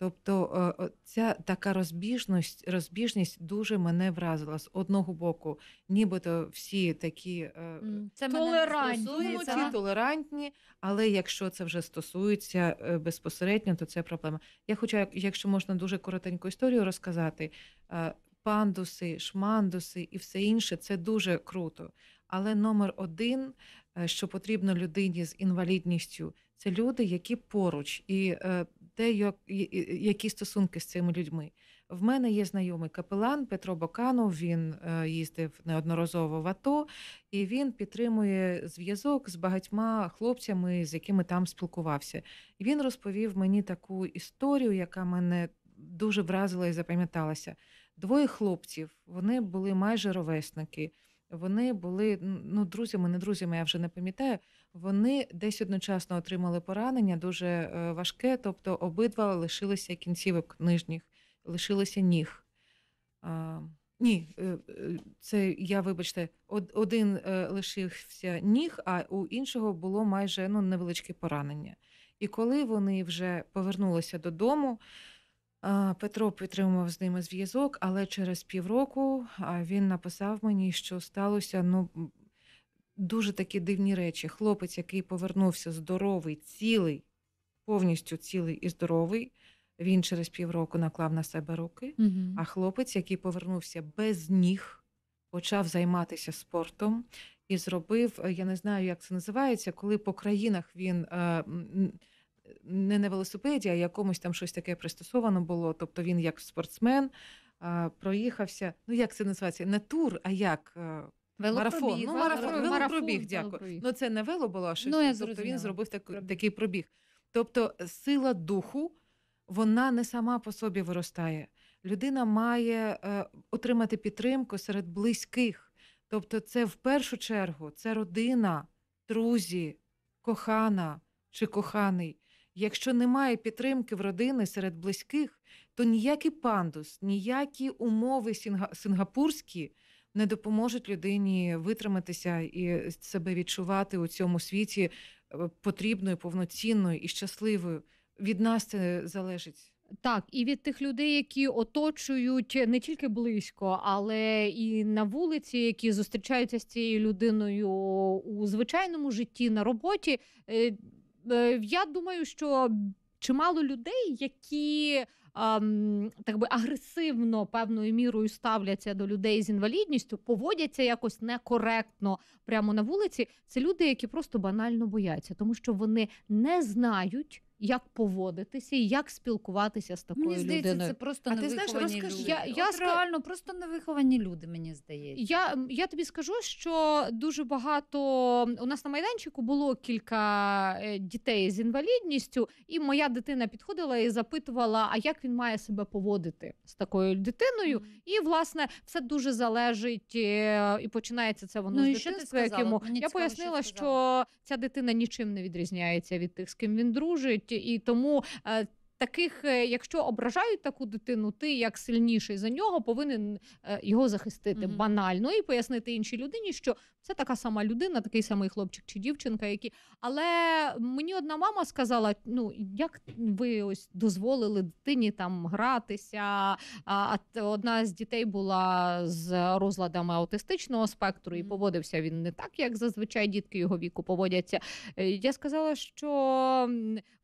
Тобто е, ця така розбіжність, розбіжність дуже мене вразила. З одного боку, нібито всі такі е, Це Толерантні. Всі толерантні, але якщо це вже стосується е, безпосередньо, то це проблема. Я хочу, якщо можна дуже коротеньку історію розказати, пандуси, шмандуси і все інше це дуже круто. Але номер один, що потрібно людині з інвалідністю, це люди, які поруч, і те, як, які стосунки з цими людьми. В мене є знайомий капелан Петро Боканов. Він е, їздив неодноразово в АТО, і він підтримує зв'язок з багатьма хлопцями, з якими там спілкувався. І він розповів мені таку історію, яка мене дуже вразила і запам'яталася. Двоє хлопців, вони були майже ровесники. Вони були ну, друзями, не друзями, я вже не пам'ятаю. Вони десь одночасно отримали поранення, дуже е, важке, тобто обидва лишилися кінцівок нижніх, лишилися ніг. А, ні, е, е, це я, вибачте, один лишився ніг, а у іншого було майже ну, невеличке поранення. І коли вони вже повернулися додому, Петро підтримував з ними зв'язок, але через півроку він написав мені, що сталося ну, дуже такі дивні речі. Хлопець, який повернувся здоровий, цілий, повністю цілий і здоровий, він через півроку наклав на себе руки. Мгм. А хлопець, який повернувся без ніг, почав займатися спортом і зробив, е, я не знаю, як це називається, коли по країнах він е, не на велосипеді, а якомусь там щось таке пристосовано було. Тобто він як спортсмен е, проїхався. Ну як це називається? Не тур, а як? Е, Марафон. Велопробіг. Ну, марафон, Марафон, велопробіг, дякую. велопробіг. Ну, це не вело було, а щось. Ну, я тобто він зробив Пробіг. такий пробіг. Тобто, сила духу, вона не сама по собі виростає. Людина має е, отримати підтримку серед близьких. Тобто, це в першу чергу це родина, друзі, кохана чи коханий. Якщо немає підтримки в родини серед близьких, то ніякий пандус, ніякі умови сінга- сингапурські не допоможуть людині витриматися і себе відчувати у цьому світі е, потрібною, повноцінною і щасливою. Від нас це залежить. Так, і від тих людей, які оточують не тільки близько, але і на вулиці, які зустрічаються з цією людиною у звичайному житті на роботі. Е, е, Я думаю, що чимало людей, які так би агресивно певною мірою ставляться до людей з інвалідністю, поводяться якось некоректно прямо на вулиці. Це люди, які просто банально бояться, тому що вони не знають. Як поводитися і як спілкуватися з такою Мені здається, людиною? це просто А ти знаєш, розкажи. люди. Я- я От реально просто невиховані люди, мені здається. Я, я тобі скажу, що дуже багато у нас на майданчику було кілька е, дітей з інвалідністю, і моя дитина підходила і запитувала, а як він має себе поводити з такою дитиною. І власне все дуже залежить, е, і починається це воно Ну, з і що ти дитинства. як сказала? йому Мені я цікаво, що пояснила, сказала. що ця дитина нічим не відрізняється від тих, з ким він дружить, і тому. Таких, е, якщо ображають таку дитину, ти як сильніший за нього повинен е, його захистити Мгм. банально і пояснити іншій людині, що це така сама людина, такий самий хлопчик чи дівчинка, які. Але мені одна мама сказала: ну як ви ось дозволили дитині там гратися? А, а одна з дітей була з розладами аутистичного спектру, і поводився він не так, як зазвичай дітки його віку поводяться. Е, Я сказала, що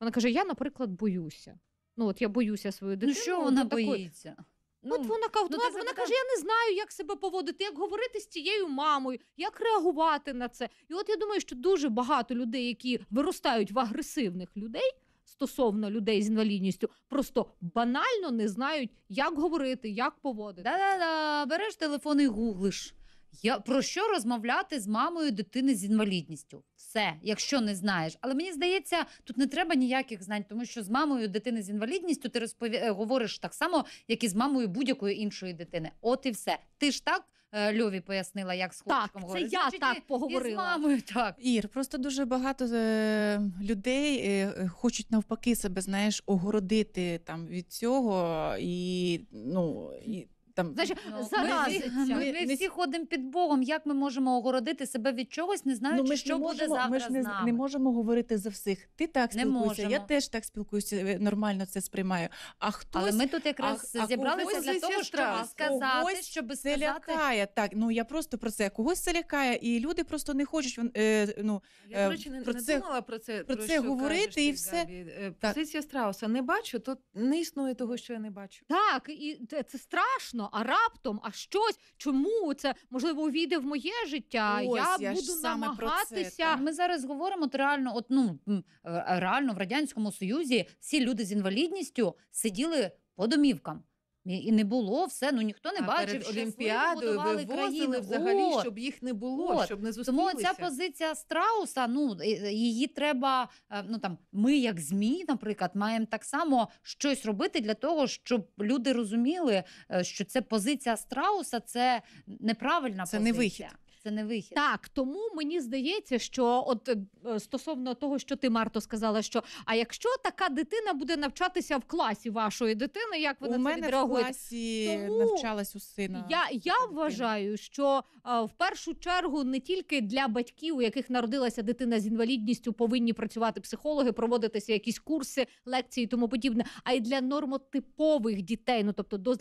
вона каже: Я, наприклад, боюся. Ну, от я боюся свою дитину. Ну що вона такої- боїться? От вона каже, ну, вона, вона каже: я не знаю, як себе поводити, як говорити з цією мамою, як реагувати на це. І от я думаю, що дуже багато людей, які виростають в агресивних людей. Стосовно людей з інвалідністю, просто банально не знають, як говорити, як поводити. Да-да-да, береш телефон і гуглиш. Я про що розмовляти з мамою дитини з інвалідністю? Все, якщо не знаєш. Але мені здається, тут не треба ніяких знань, тому що з мамою дитини з інвалідністю ти розпові... е, говориш так само, як і з мамою будь-якої іншої дитини. От і все. Ти ж так е, Льові пояснила, як з Так, хлопчиком це говориш. я Значить, так і- І з поговорила. мамою так. Ір, просто дуже багато е, людей хочуть навпаки себе, знаєш, огородити там від цього і ну і там Значить, Ну, заразиться. Ми, Ми- ми ми- всі ходимо під Богом. Як ми можемо огородити себе від чогось, не знаючи, ну, ми ж що не буде можемо, завтра ми ж не, з нами. не можемо говорити за всіх. Ти так Не спілкуєшся, я можемо. теж так спілкуюся, е, нормально це сприймаю. А хтось Але ми тут якраз а зібралися когось для того, щоб сестра, сказати, когось щоб це сказати. лякає. Так, ну я просто про це. Когось це лякає, і люди просто не хочуть. вон- Е, ну, Я, Е, до речі, не, про не це- думала про це. про це що говорити кажеш і ти, все. Габі. Е, Так. Позиція страуса не бачу, то не існує того, що я не бачу. Так, і це, це страшно, а раптом, а щось, чому це можливо увійде в моє життя? Ось, я я буду намагатися. це. Ми зараз говоримо от реально, от ну е, реально в радянському союзі всі люди з інвалідністю сиділи по домівкам. І не було все, ну ніхто не а бачив, перед щасливо Олімпіадою вивозили країну. взагалі, От. щоб їх не було, От. щоб не Тому ця позиція страуса, ну її треба. е, Ну там ми, як змі, наприклад, маємо так само щось робити для того, щоб люди розуміли, е, що це позиція страуса, це неправильна Це позиція. не вихід. Це не вихід. Так, тому мені здається, що от е, стосовно того, що ти Марто сказала, що а якщо така дитина буде навчатися в класі вашої дитини, як ви у це мене в класі Тому навчалась у сина. Я, я вважаю, що е, в першу чергу не тільки для батьків, у яких народилася дитина з інвалідністю, повинні працювати психологи, проводитися якісь курси, лекції і тому подібне, а й для нормотипових дітей, ну тобто до,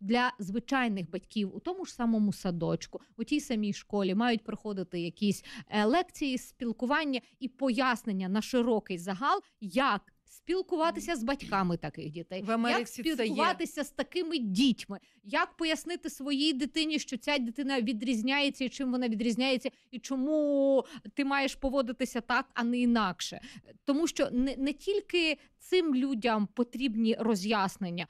для звичайних батьків у тому ж самому садочку, у тій самій школі мають проходити якісь е, лекції, спілкування і пояснення на широкий загал, як. Спілкуватися з батьками таких дітей, В як це є. з такими дітьми, як пояснити своїй дитині, що ця дитина відрізняється, і чим вона відрізняється, і чому ти маєш поводитися так, а не інакше. Тому що не, не тільки цим людям потрібні роз'яснення.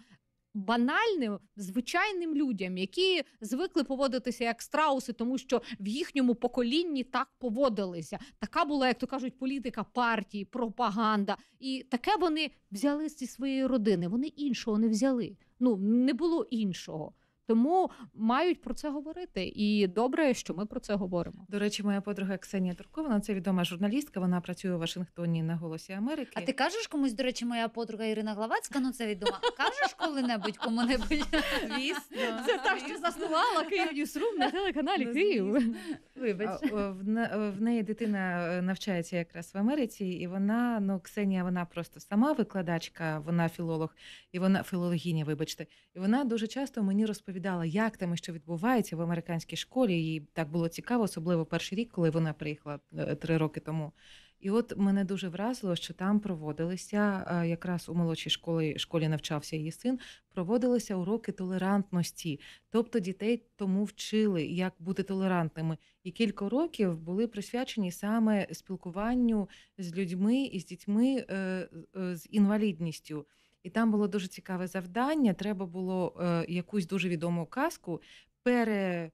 Банальним звичайним людям, які звикли поводитися як страуси, тому що в їхньому поколінні так поводилися. Така була, як то кажуть, політика партії, пропаганда. І таке вони взяли зі своєї родини. Вони іншого не взяли. Ну не було іншого. Тому мають про це говорити. І добре, що ми про це говоримо. До речі, моя подруга Ксенія Туркована, це відома журналістка. Вона працює у Вашингтоні на голосі Америки. А ти кажеш комусь, до речі, моя подруга Ірина Главацька, ну це відомо. Кажеш коли-небудь кому-небудь? звісно, Це та, що заснувала Київ Ньюсрум на телеканалі Ну, Київ. Вибач. В не- в неї дитина е, навчається якраз в Америці, і вона, ну, Ксенія, вона просто сама викладачка, вона філолог, і вона філологиня, вибачте. І вона дуже часто мені розповідала, як там і що відбувається в американській школі. Їй так було цікаво, особливо перший рік, коли вона приїхала е, три роки тому. І от мене дуже вразило, що там проводилися е, якраз у молодшій школі школі навчався її син. Проводилися уроки толерантності, тобто дітей тому вчили, як бути толерантними. І кілька років були присвячені саме спілкуванню з людьми і з дітьми е, з інвалідністю. І там було дуже цікаве завдання. Треба було е, якусь дуже відому казку пере,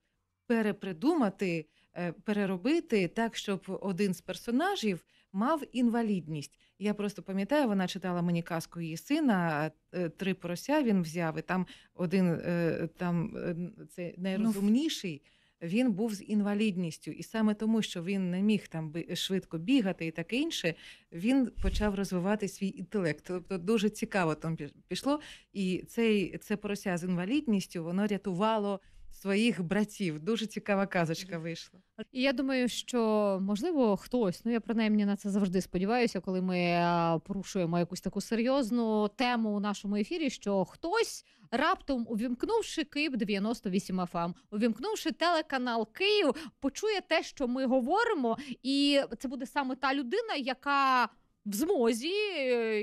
перепридумати, е, переробити так, щоб один з персонажів мав інвалідність. Я просто пам'ятаю, вона читала мені казку її сина. е, Три порося він взяв, і там один е, там е, це найрозумніший. Він був з інвалідністю, і саме тому, що він не міг там би- швидко бігати і таке інше, він почав розвивати свій інтелект. Тобто дуже цікаво там пішло. І цей це порося з інвалідністю воно рятувало своїх братів. Дуже цікава казочка вийшла. І я думаю, що можливо хтось, ну я принаймні на це завжди сподіваюся, коли ми е, порушуємо якусь таку серйозну тему у нашому ефірі, що хтось раптом, увімкнувши Київ 98 FM, ем, увімкнувши телеканал Київ, почує те, що ми говоримо, і це буде саме та людина, яка в змозі,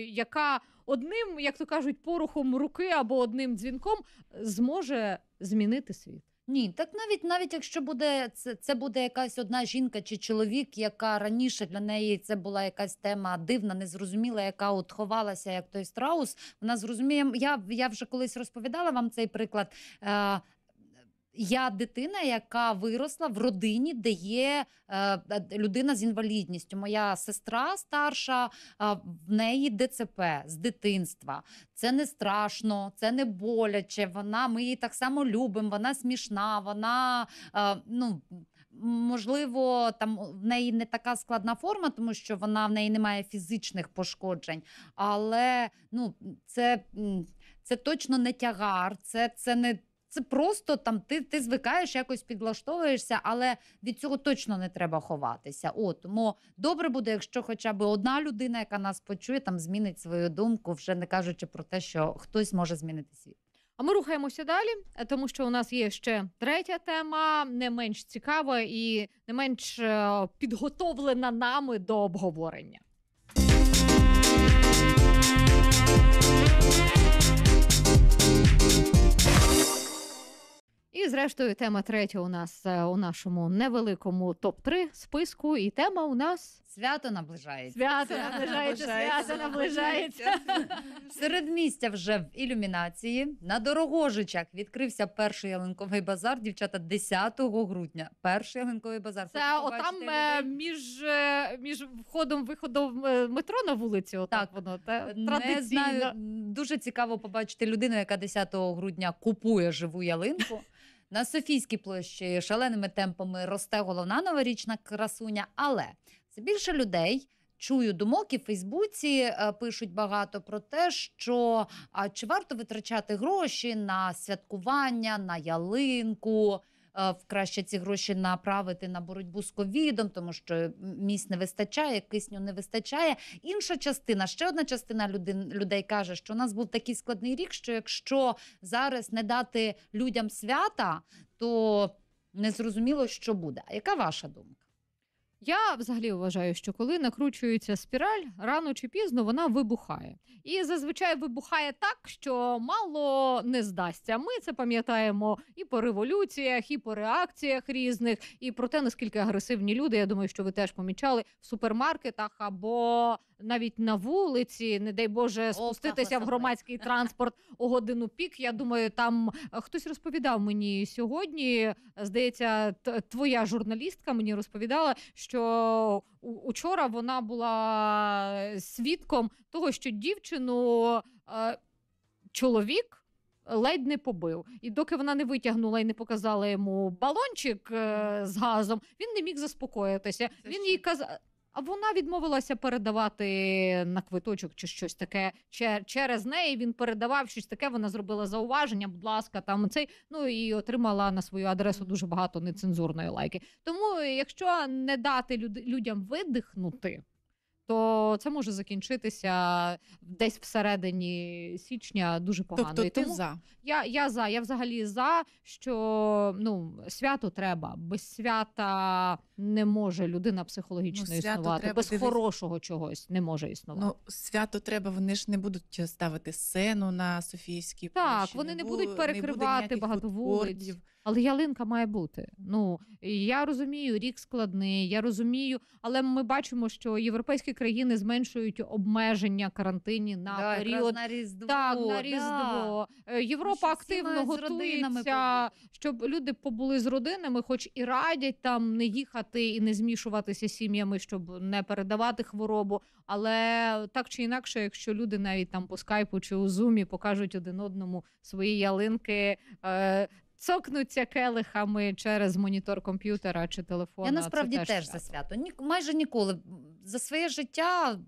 яка одним, як то кажуть, порухом руки або одним дзвінком зможе змінити світ. Ні, так навіть навіть якщо буде це, це буде якась одна жінка чи чоловік, яка раніше для неї це була якась тема дивна, незрозуміла, яка от ховалася, як той страус. Вона зрозуміє. Я, я вже колись розповідала вам цей приклад. Е, я дитина, яка виросла в родині, де є е, людина з інвалідністю. Моя сестра старша, е, в неї ДЦП з дитинства. Це не страшно, це не боляче. Вона ми її так само любимо. Вона смішна. Вона е, ну. Можливо, там в неї не така складна форма, тому що вона в неї немає фізичних пошкоджень, але ну це, це точно не тягар, це, це не це просто там ти, ти звикаєш, якось підлаштовуєшся, але від цього точно не треба ховатися. О, тому добре буде, якщо хоча б одна людина, яка нас почує, там змінить свою думку, вже не кажучи про те, що хтось може змінити світ. А ми рухаємося далі, тому що у нас є ще третя тема, не менш цікава і не менш е, підготовлена нами до обговорення. І зрештою, тема третя у нас е, у нашому невеликому топ-3 списку. І тема у нас Свято наближається. свято наближається, свято наближається. [LAUGHS] Середмістя вже в ілюмінації. На Дорогожичах відкрився перший ялинковий базар. Дівчата 10 грудня. Перший ялинковий базар. Це отам е, між, е, між входом виходом метро на вулиці. Отак Так. воно та, Не знаю, дуже цікаво побачити людину, яка 10 грудня купує живу ялинку. На Софійській площі шаленими темпами росте головна новорічна красуня, але все більше людей. Чую думок і в Фейсбуці е, пишуть багато про те, що а, чи варто витрачати гроші на святкування, на ялинку, краще ці гроші направити на боротьбу з ковідом, тому що місць не вистачає, кисню не вистачає. Інша частина, ще одна частина людей, людей каже, що у нас був такий складний рік, що якщо зараз не дати людям свята, то незрозуміло, що буде. А яка ваша думка? Я взагалі вважаю, що коли накручується спіраль, рано чи пізно вона вибухає. І зазвичай вибухає так, що мало не здасться. Ми це пам'ятаємо і по революціях, і по реакціях різних, і про те, наскільки агресивні люди. Я думаю, що ви теж помічали в супермаркетах або навіть на вулиці, не дай Боже, спуститися в громадський транспорт [LAUGHS] у годину пік. Я думаю, там е, хтось розповідав мені сьогодні. Здається, твоя журналістка мені розповідала, що учора вона була свідком того, що дівчину е, чоловік ледь не побив. І доки вона не витягнула і не показала йому балончик е, з газом, він не міг заспокоїтися. Це він що? їй казав. А вона відмовилася передавати на квиточок чи щось таке. чер Через неї він передавав щось таке. Вона зробила зауваження, будь ласка, там цей. Ну і отримала на свою адресу дуже багато нецензурної лайки. Тому, якщо не дати люд- людям видихнути, то це може закінчитися десь всередині січня дуже погано. Тобто І ти тому за. я, я за, я взагалі за, що ну свято треба. Без свята не може людина психологічно Ну, існувати. треба Без дивись- хорошого чогось не може існувати. Ну, свято треба, вони ж не будуть ставити сцену на Софійській Так, площі, вони не бу- будуть буде перекривати ніяких багато вулиць. Але ялинка має бути. Ну я розумію, рік складний, я розумію, але ми бачимо, що європейські країни зменшують обмеження карантині на Да, період на Різдво. Так, на. Різдво. Е, Європа що активно готується, щоб люди побули з родинами, хоч і радять там не їхати і не змішуватися з сім'ями, щоб не передавати хворобу. Але так чи інакше, якщо люди навіть там по скайпу чи у зумі покажуть один одному свої ялинки. Цокнуться келихами через монітор комп'ютера чи телефона. Я насправді теж, свято. за свято. Ні, майже ніколи. За своє життя,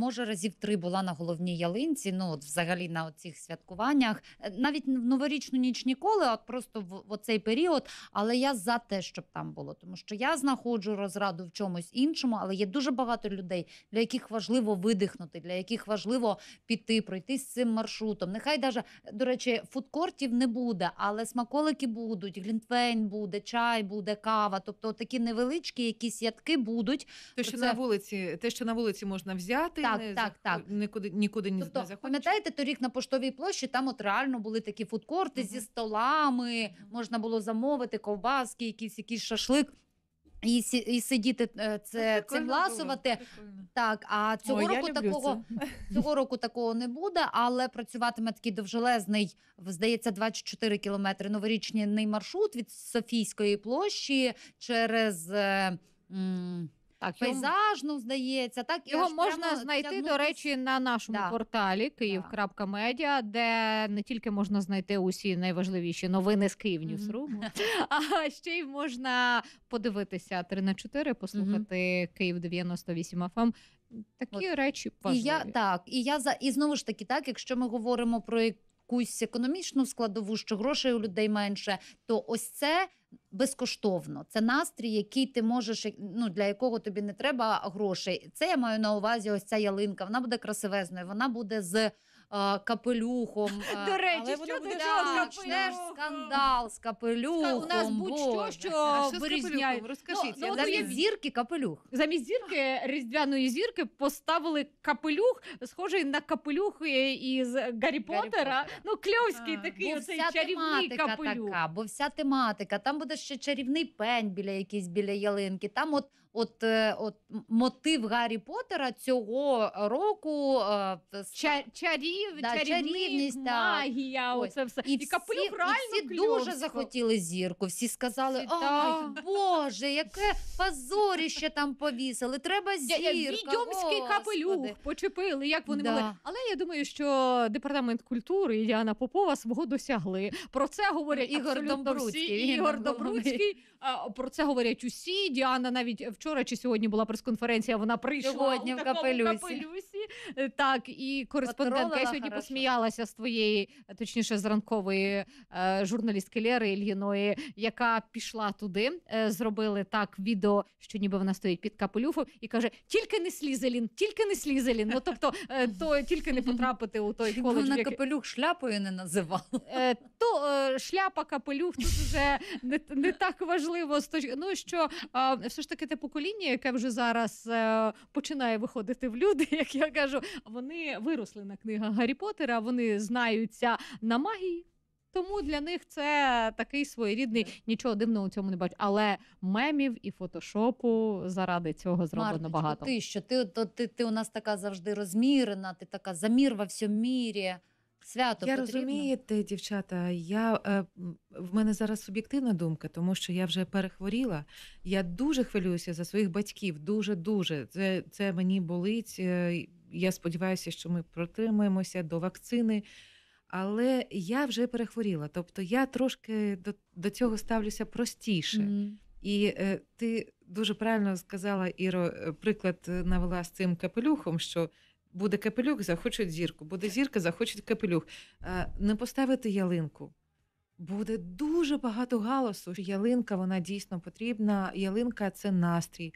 може, разів три була на головній ялинці, ну, от взагалі на цих святкуваннях. Е, Навіть в новорічну ніч ніколи, а от просто в, в оцей період. Але я за те, щоб там було. Тому що я знаходжу розраду в чомусь іншому, але є дуже багато людей, для яких важливо видихнути, для яких важливо піти, пройти з цим маршрутом. Нехай даже, до речі, фудкортів не буде, але смаколики будуть, глінтвейн буде, чай буде, кава. Тобто такі невеличкі якісь ядки будуть. Те, що Це- на вулиці, те, що на вулиці можна взяти, Так, не так, так. Нікуди, нікуди ні Тобто, не заходячи. пам'ятаєте, торік на поштовій площі там от реально були такі фудкорти зі столами, можна було замовити ковбаски, якісь якийсь шашлик. І, сі- і сидіти е, це, цим ласувати. Так, а цього О, року такого це. [LAUGHS] цього року такого не буде, але працюватиме такий довжелезний, здається, 24 кілометри новорічний маршрут від Софійської площі через. е, м, Так, Пейзажну, здається, так і Його можна прямо знайти, до тягнутись. речі, на нашому Да. порталі київ.медіа, де не тільки можна знайти усі найважливіші новини з Київ Мгм. Ньюсруму, [LAUGHS] а ще й можна подивитися 3 на 4, послухати Київ 98 FM. Такі речі І я так, і я за і знову ж таки, так, якщо ми говоримо про якусь економічну складову, що грошей у людей менше, то ось це безкоштовно. Це настрій, який ти можеш, ну для якого тобі не треба грошей. Це я маю на увазі. Ось ця ялинка. Вона буде красивезною. Вона буде з. Капелюхом. До речі, Але що ти буде Теж скандал з капелюхом. У нас будь-що, Боже. А що з вирізняє. капелюхом? Розкажіть. Ну, я ну, от Замість зірки капелюх. Замість зірки різдвяної зірки поставили капелюх, схожий на капелюх е, із Гаррі Поттера. Поттера. Ну, кльовський А, такий Бо оцей вся чарівний тематика капелюх. така, бо вся тематика. Там буде ще чарівний пень біля якийсь біля ялинки. Там от, от, е, от мотив Гаррі Поттера цього року. е, Ча- чарів, Да, чарівність, магія, Ось. оце все. І, І, капелюх всі, реально і всі дуже захотіли зірку. Всі сказали: Ой. Боже, яке позоріще там повісили. Треба зірка. Відьомський капелюх почепили, як вони Да. могли. Але я думаю, що департамент культури і Діана Попова свого досягли. Про це говорять Ігор всі. Ігор. Добруцький. а, Про це говорять усі. Діана навіть вчора чи сьогодні була прес-конференція. Вона прийшла Сьогодні у в такому капелюсі. капелюсі. Е, Так, і кореспондентка. Я сьогодні хорошо. посміялася з твоєї, е, точніше, з ранкової е, журналістки Лєри Ільїної, яка пішла туди. Зробили так відео, що ніби вона стоїть під капелюхом і каже: тільки не слізелін, тільки не слізелін. Ну тобто, то тільки не потрапити у той коледж. Вона капелюх шляпою не називала. То шляпа, капелюх тут вже не, не так важливо. Ну що все ж таки те покоління, яке вже зараз починає виходити в люди, як я кажу, вони виросли на книгах Гаррі Поттера, вони знаються на магії. Тому для них це такий своєрідний, нічого дивного у цьому не бачу. Але мемів і фотошопу заради цього зроблено Марночко, багато. Ти що? Ти, то, ти, ти у нас така завжди розмірена, ти така замір во всьому мірі. Свято Я потрібно. розумієте, дівчата, я, е, в мене зараз суб'єктивна думка, тому що я вже перехворіла. Я дуже хвилююся за своїх батьків, дуже-дуже. Це, це мені болить. е, Я сподіваюся, що ми протримаємося до вакцини. Але я вже перехворіла. Тобто я трошки до, до цього ставлюся простіше. Мгм. І е, ти дуже правильно сказала, Іро, е, приклад е, навела з цим капелюхом, що буде капелюх, захочуть зірку, буде зірка, захочуть капелюх. Е, не поставити ялинку. Буде дуже багато галасу. Ялинка вона дійсно потрібна. Ялинка це настрій,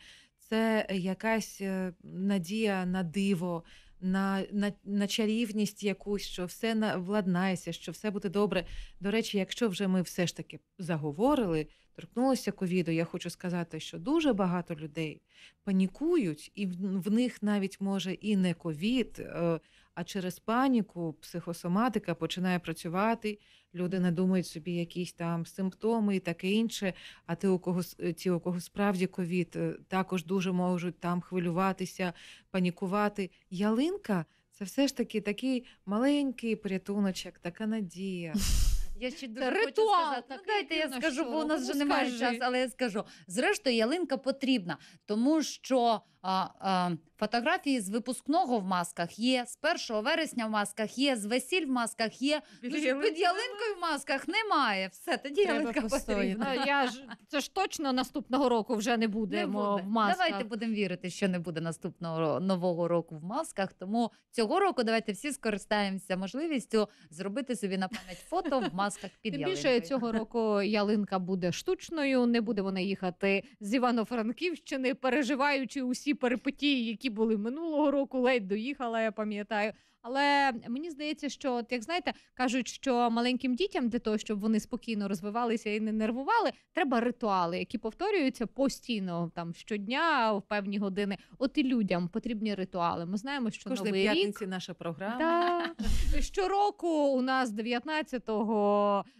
це якась е, надія на диво, на, на, на чарівність якусь, що все на, владнається, що все буде добре. До речі, якщо вже ми все ж таки заговорили, торкнулися ковіду, я хочу сказати, що дуже багато людей панікують, і в, в них навіть може і не ковід, е, а через паніку психосоматика починає працювати. Люди надумають собі якісь там симптоми і таке інше. А ті, у кого с- е, ті, у кого справді ковід, е, також дуже можуть там хвилюватися, панікувати. Ялинка це все ж таки такий маленький порятуночок, така надія. [LAUGHS] Я ще дуже хочу ритуал сказати. Ну, дайте я скажу, що? бо у нас Ну, вже немає часу, але я скажу. Зрештою, ялинка потрібна, тому що а, а, фотографії з випускного в масках є, з 1 вересня в масках є, з весіль в масках є. Ну, під ялинкою в масках немає. Все, тоді Треба ялинка потрібна. Я ж це ж точно наступного року вже не Не будемо буде. в масках. Давайте будемо вірити, що не буде наступного нового року в масках. Тому цього року давайте всі скористаємося можливістю зробити собі на пам'ять фото в масках під Тим ялинкою. більше цього року ялинка буде штучною. Не будемо наїхати з Івано-Франківщини, переживаючи усі перипетії, які були минулого року. Ледь доїхала, я пам'ятаю. Але мені здається, що от як знаєте, кажуть, що маленьким дітям для того, щоб вони спокійно розвивалися і не нервували, треба ритуали, які повторюються постійно там щодня в певні години. От і людям потрібні ритуали. Ми знаємо, що Кожної новий рік наша програма. Да. Щороку у нас 19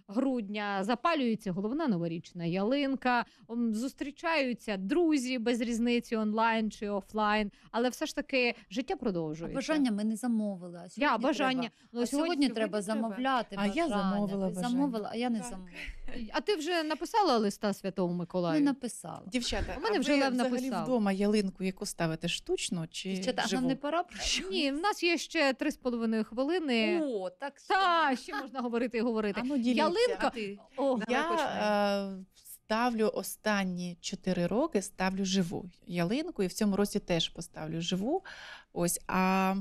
грудня запалюється головна новорічна ялинка. Зустрічаються друзі без різниці онлайн чи офлайн, але все ж таки життя А бажання ми не замовили. А сьогодні Я бажання. Треба. Ну, а сьогодні, сьогодні треба замовляти. А я замовила бажання. замовила, а я не Так. замовила. А ти вже написала листа Святому Не написала. Дівчата, У мене а вже ви Лев взагалі написав. вдома ялинку, яку ставите штучну чи Дівчата, а живу? нам не пора про що? Ні, в нас є ще три з половиною хвилини. О, так Та ще можна говорити і говорити. А ну, діліться. Ялинка. А ти? О, Я е, ставлю останні 4 роки ставлю живу ялинку, і в цьому році теж поставлю живу. Ось, а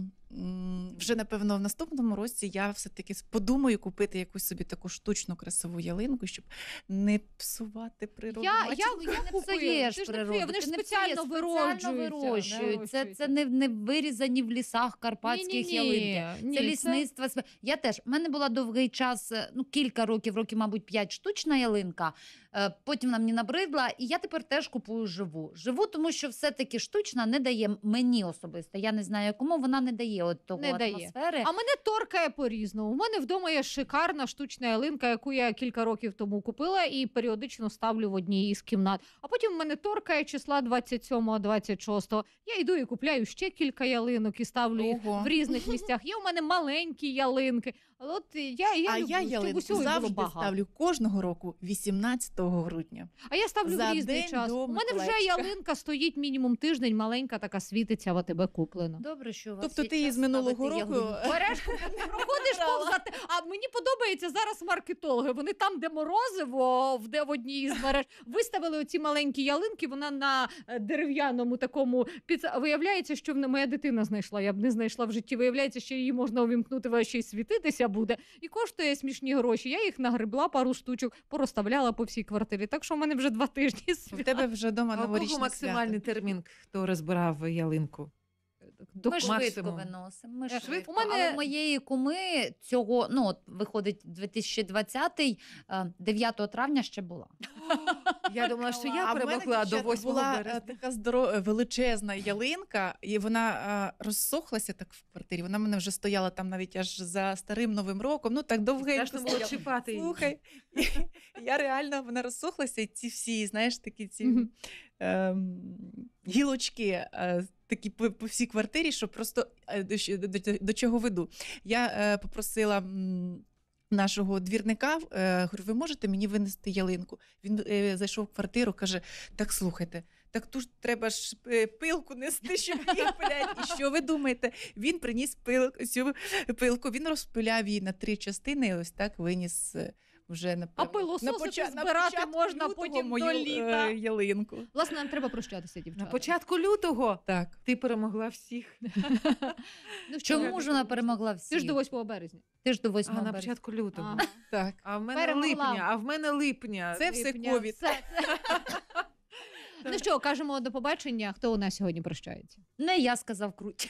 вже напевно в наступному році я все-таки подумаю купити якусь собі таку штучну красиву ялинку, щоб не псувати природу. Я- Бачите? я- Ти не псуєш Ти природу. псує, вони ж ти не спеціально вирощують. Це, це не, не вирізані в лісах карпатських ялинки. Ні, Це лісництво. Це... Я теж. У мене була довгий час, е, ну кілька років, років, мабуть, п'ять штучна ялинка. Е, Потім вона мені набридла, і я тепер теж купую живу. Живу, тому що все-таки штучна не дає мені особисто. Я не знаю, кому вона не дає от того Не дає. атмосфери. А мене торкає по-різному. У мене вдома є шикарна штучна ялинка, яку я кілька років тому купила і періодично ставлю в одній із кімнат. А потім мене торкає числа 27-26. Я йду і купляю ще кілька ялинок і ставлю їх в різних місцях. Є у мене маленькі ялинки. Але от я, я а люблю, я ялинку усього завжди багато. ставлю кожного року 18 грудня. А я ставлю за в різний день час. У мене вже ялинка стоїть мінімум тиждень, маленька така світиться, в АТБ куплена. Добре, що у вас Тобто є ти час із минулого року. [LAUGHS] Береш, проходиш повзати. А мені подобається зараз маркетологи. Вони там, де морозиво, в- де в одній із мереж, виставили оці маленькі ялинки. Вона на е, дерев'яному такому під... Виявляється, що в- моя дитина знайшла. Я б не знайшла в житті. Виявляється, що її можна увімкнути, вона ще й світитися буде. І коштує смішні гроші. Я їх нагребла пару штучок, порозставляла по всій квартирі. Так що в мене вже два тижні в тебе вже вдома А у новорічне максимальний свято. термін, хто розбирав ялинку? До Ми максимум. швидко виносимо. Ми Е, швидко. у мене- Але моєї куми цього, ну от виходить 2020, е, 9 травня ще була. [LAUGHS] Я думала, що я А перемогла до дівчата, 8 була е, березня. така здорова, величезна ялинка, і вона е, розсохлася так в квартирі. Вона мене вже стояла там навіть аж за старим новим роком. Ну так довгенько Страшно було стояла. чіпати її. Слухай, я реально вона розсохлася, і ці всі, знаєш, такі ці ем, гілочки. е, Такі по, по всій квартирі, що просто е, до, до, до, до чого веду. Я е, попросила м, нашого двірника, е, говорю, ви можете мені винести ялинку? Він е, зайшов в квартиру, каже: Так слухайте, Так тут треба ж е, пилку нести, щоб її [LAUGHS] пилять. І що ви думаєте? Він приніс пил, цю пилку, він розпиляв її на три частини, і ось так виніс вже на А пилососити збирати можна потім до літа. ялинку. Власне, нам треба прощатися, дівчата. На початку лютого Так. ти перемогла всіх. [LAUGHS] Ну, Чому ж вона перемогла всіх? Ти ж до 8 березня. Ти ж до 8 А на початку лютого. А. Так. А в мене Перемогла. липня, а в мене липня. Це все Липня. ковід. Все. [LAUGHS] Ну що, кажемо до побачення. Хто у нас сьогодні прощається? Не я сказав круть.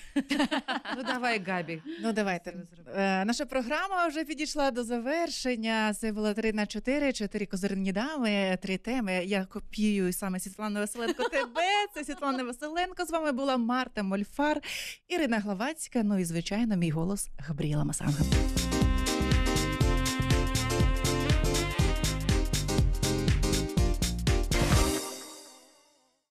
Ну давай, Габі. Ну давайте. Е, наша програма вже підійшла до завершення. Це було 3 на 4, 4 козирні дами, три теми. Я копіюю саме Світлану Василенко тебе. Це Світлана Василенко. З вами була Марта Мольфар, Ірина Главацька. Ну і звичайно, мій голос Габріела Масанга.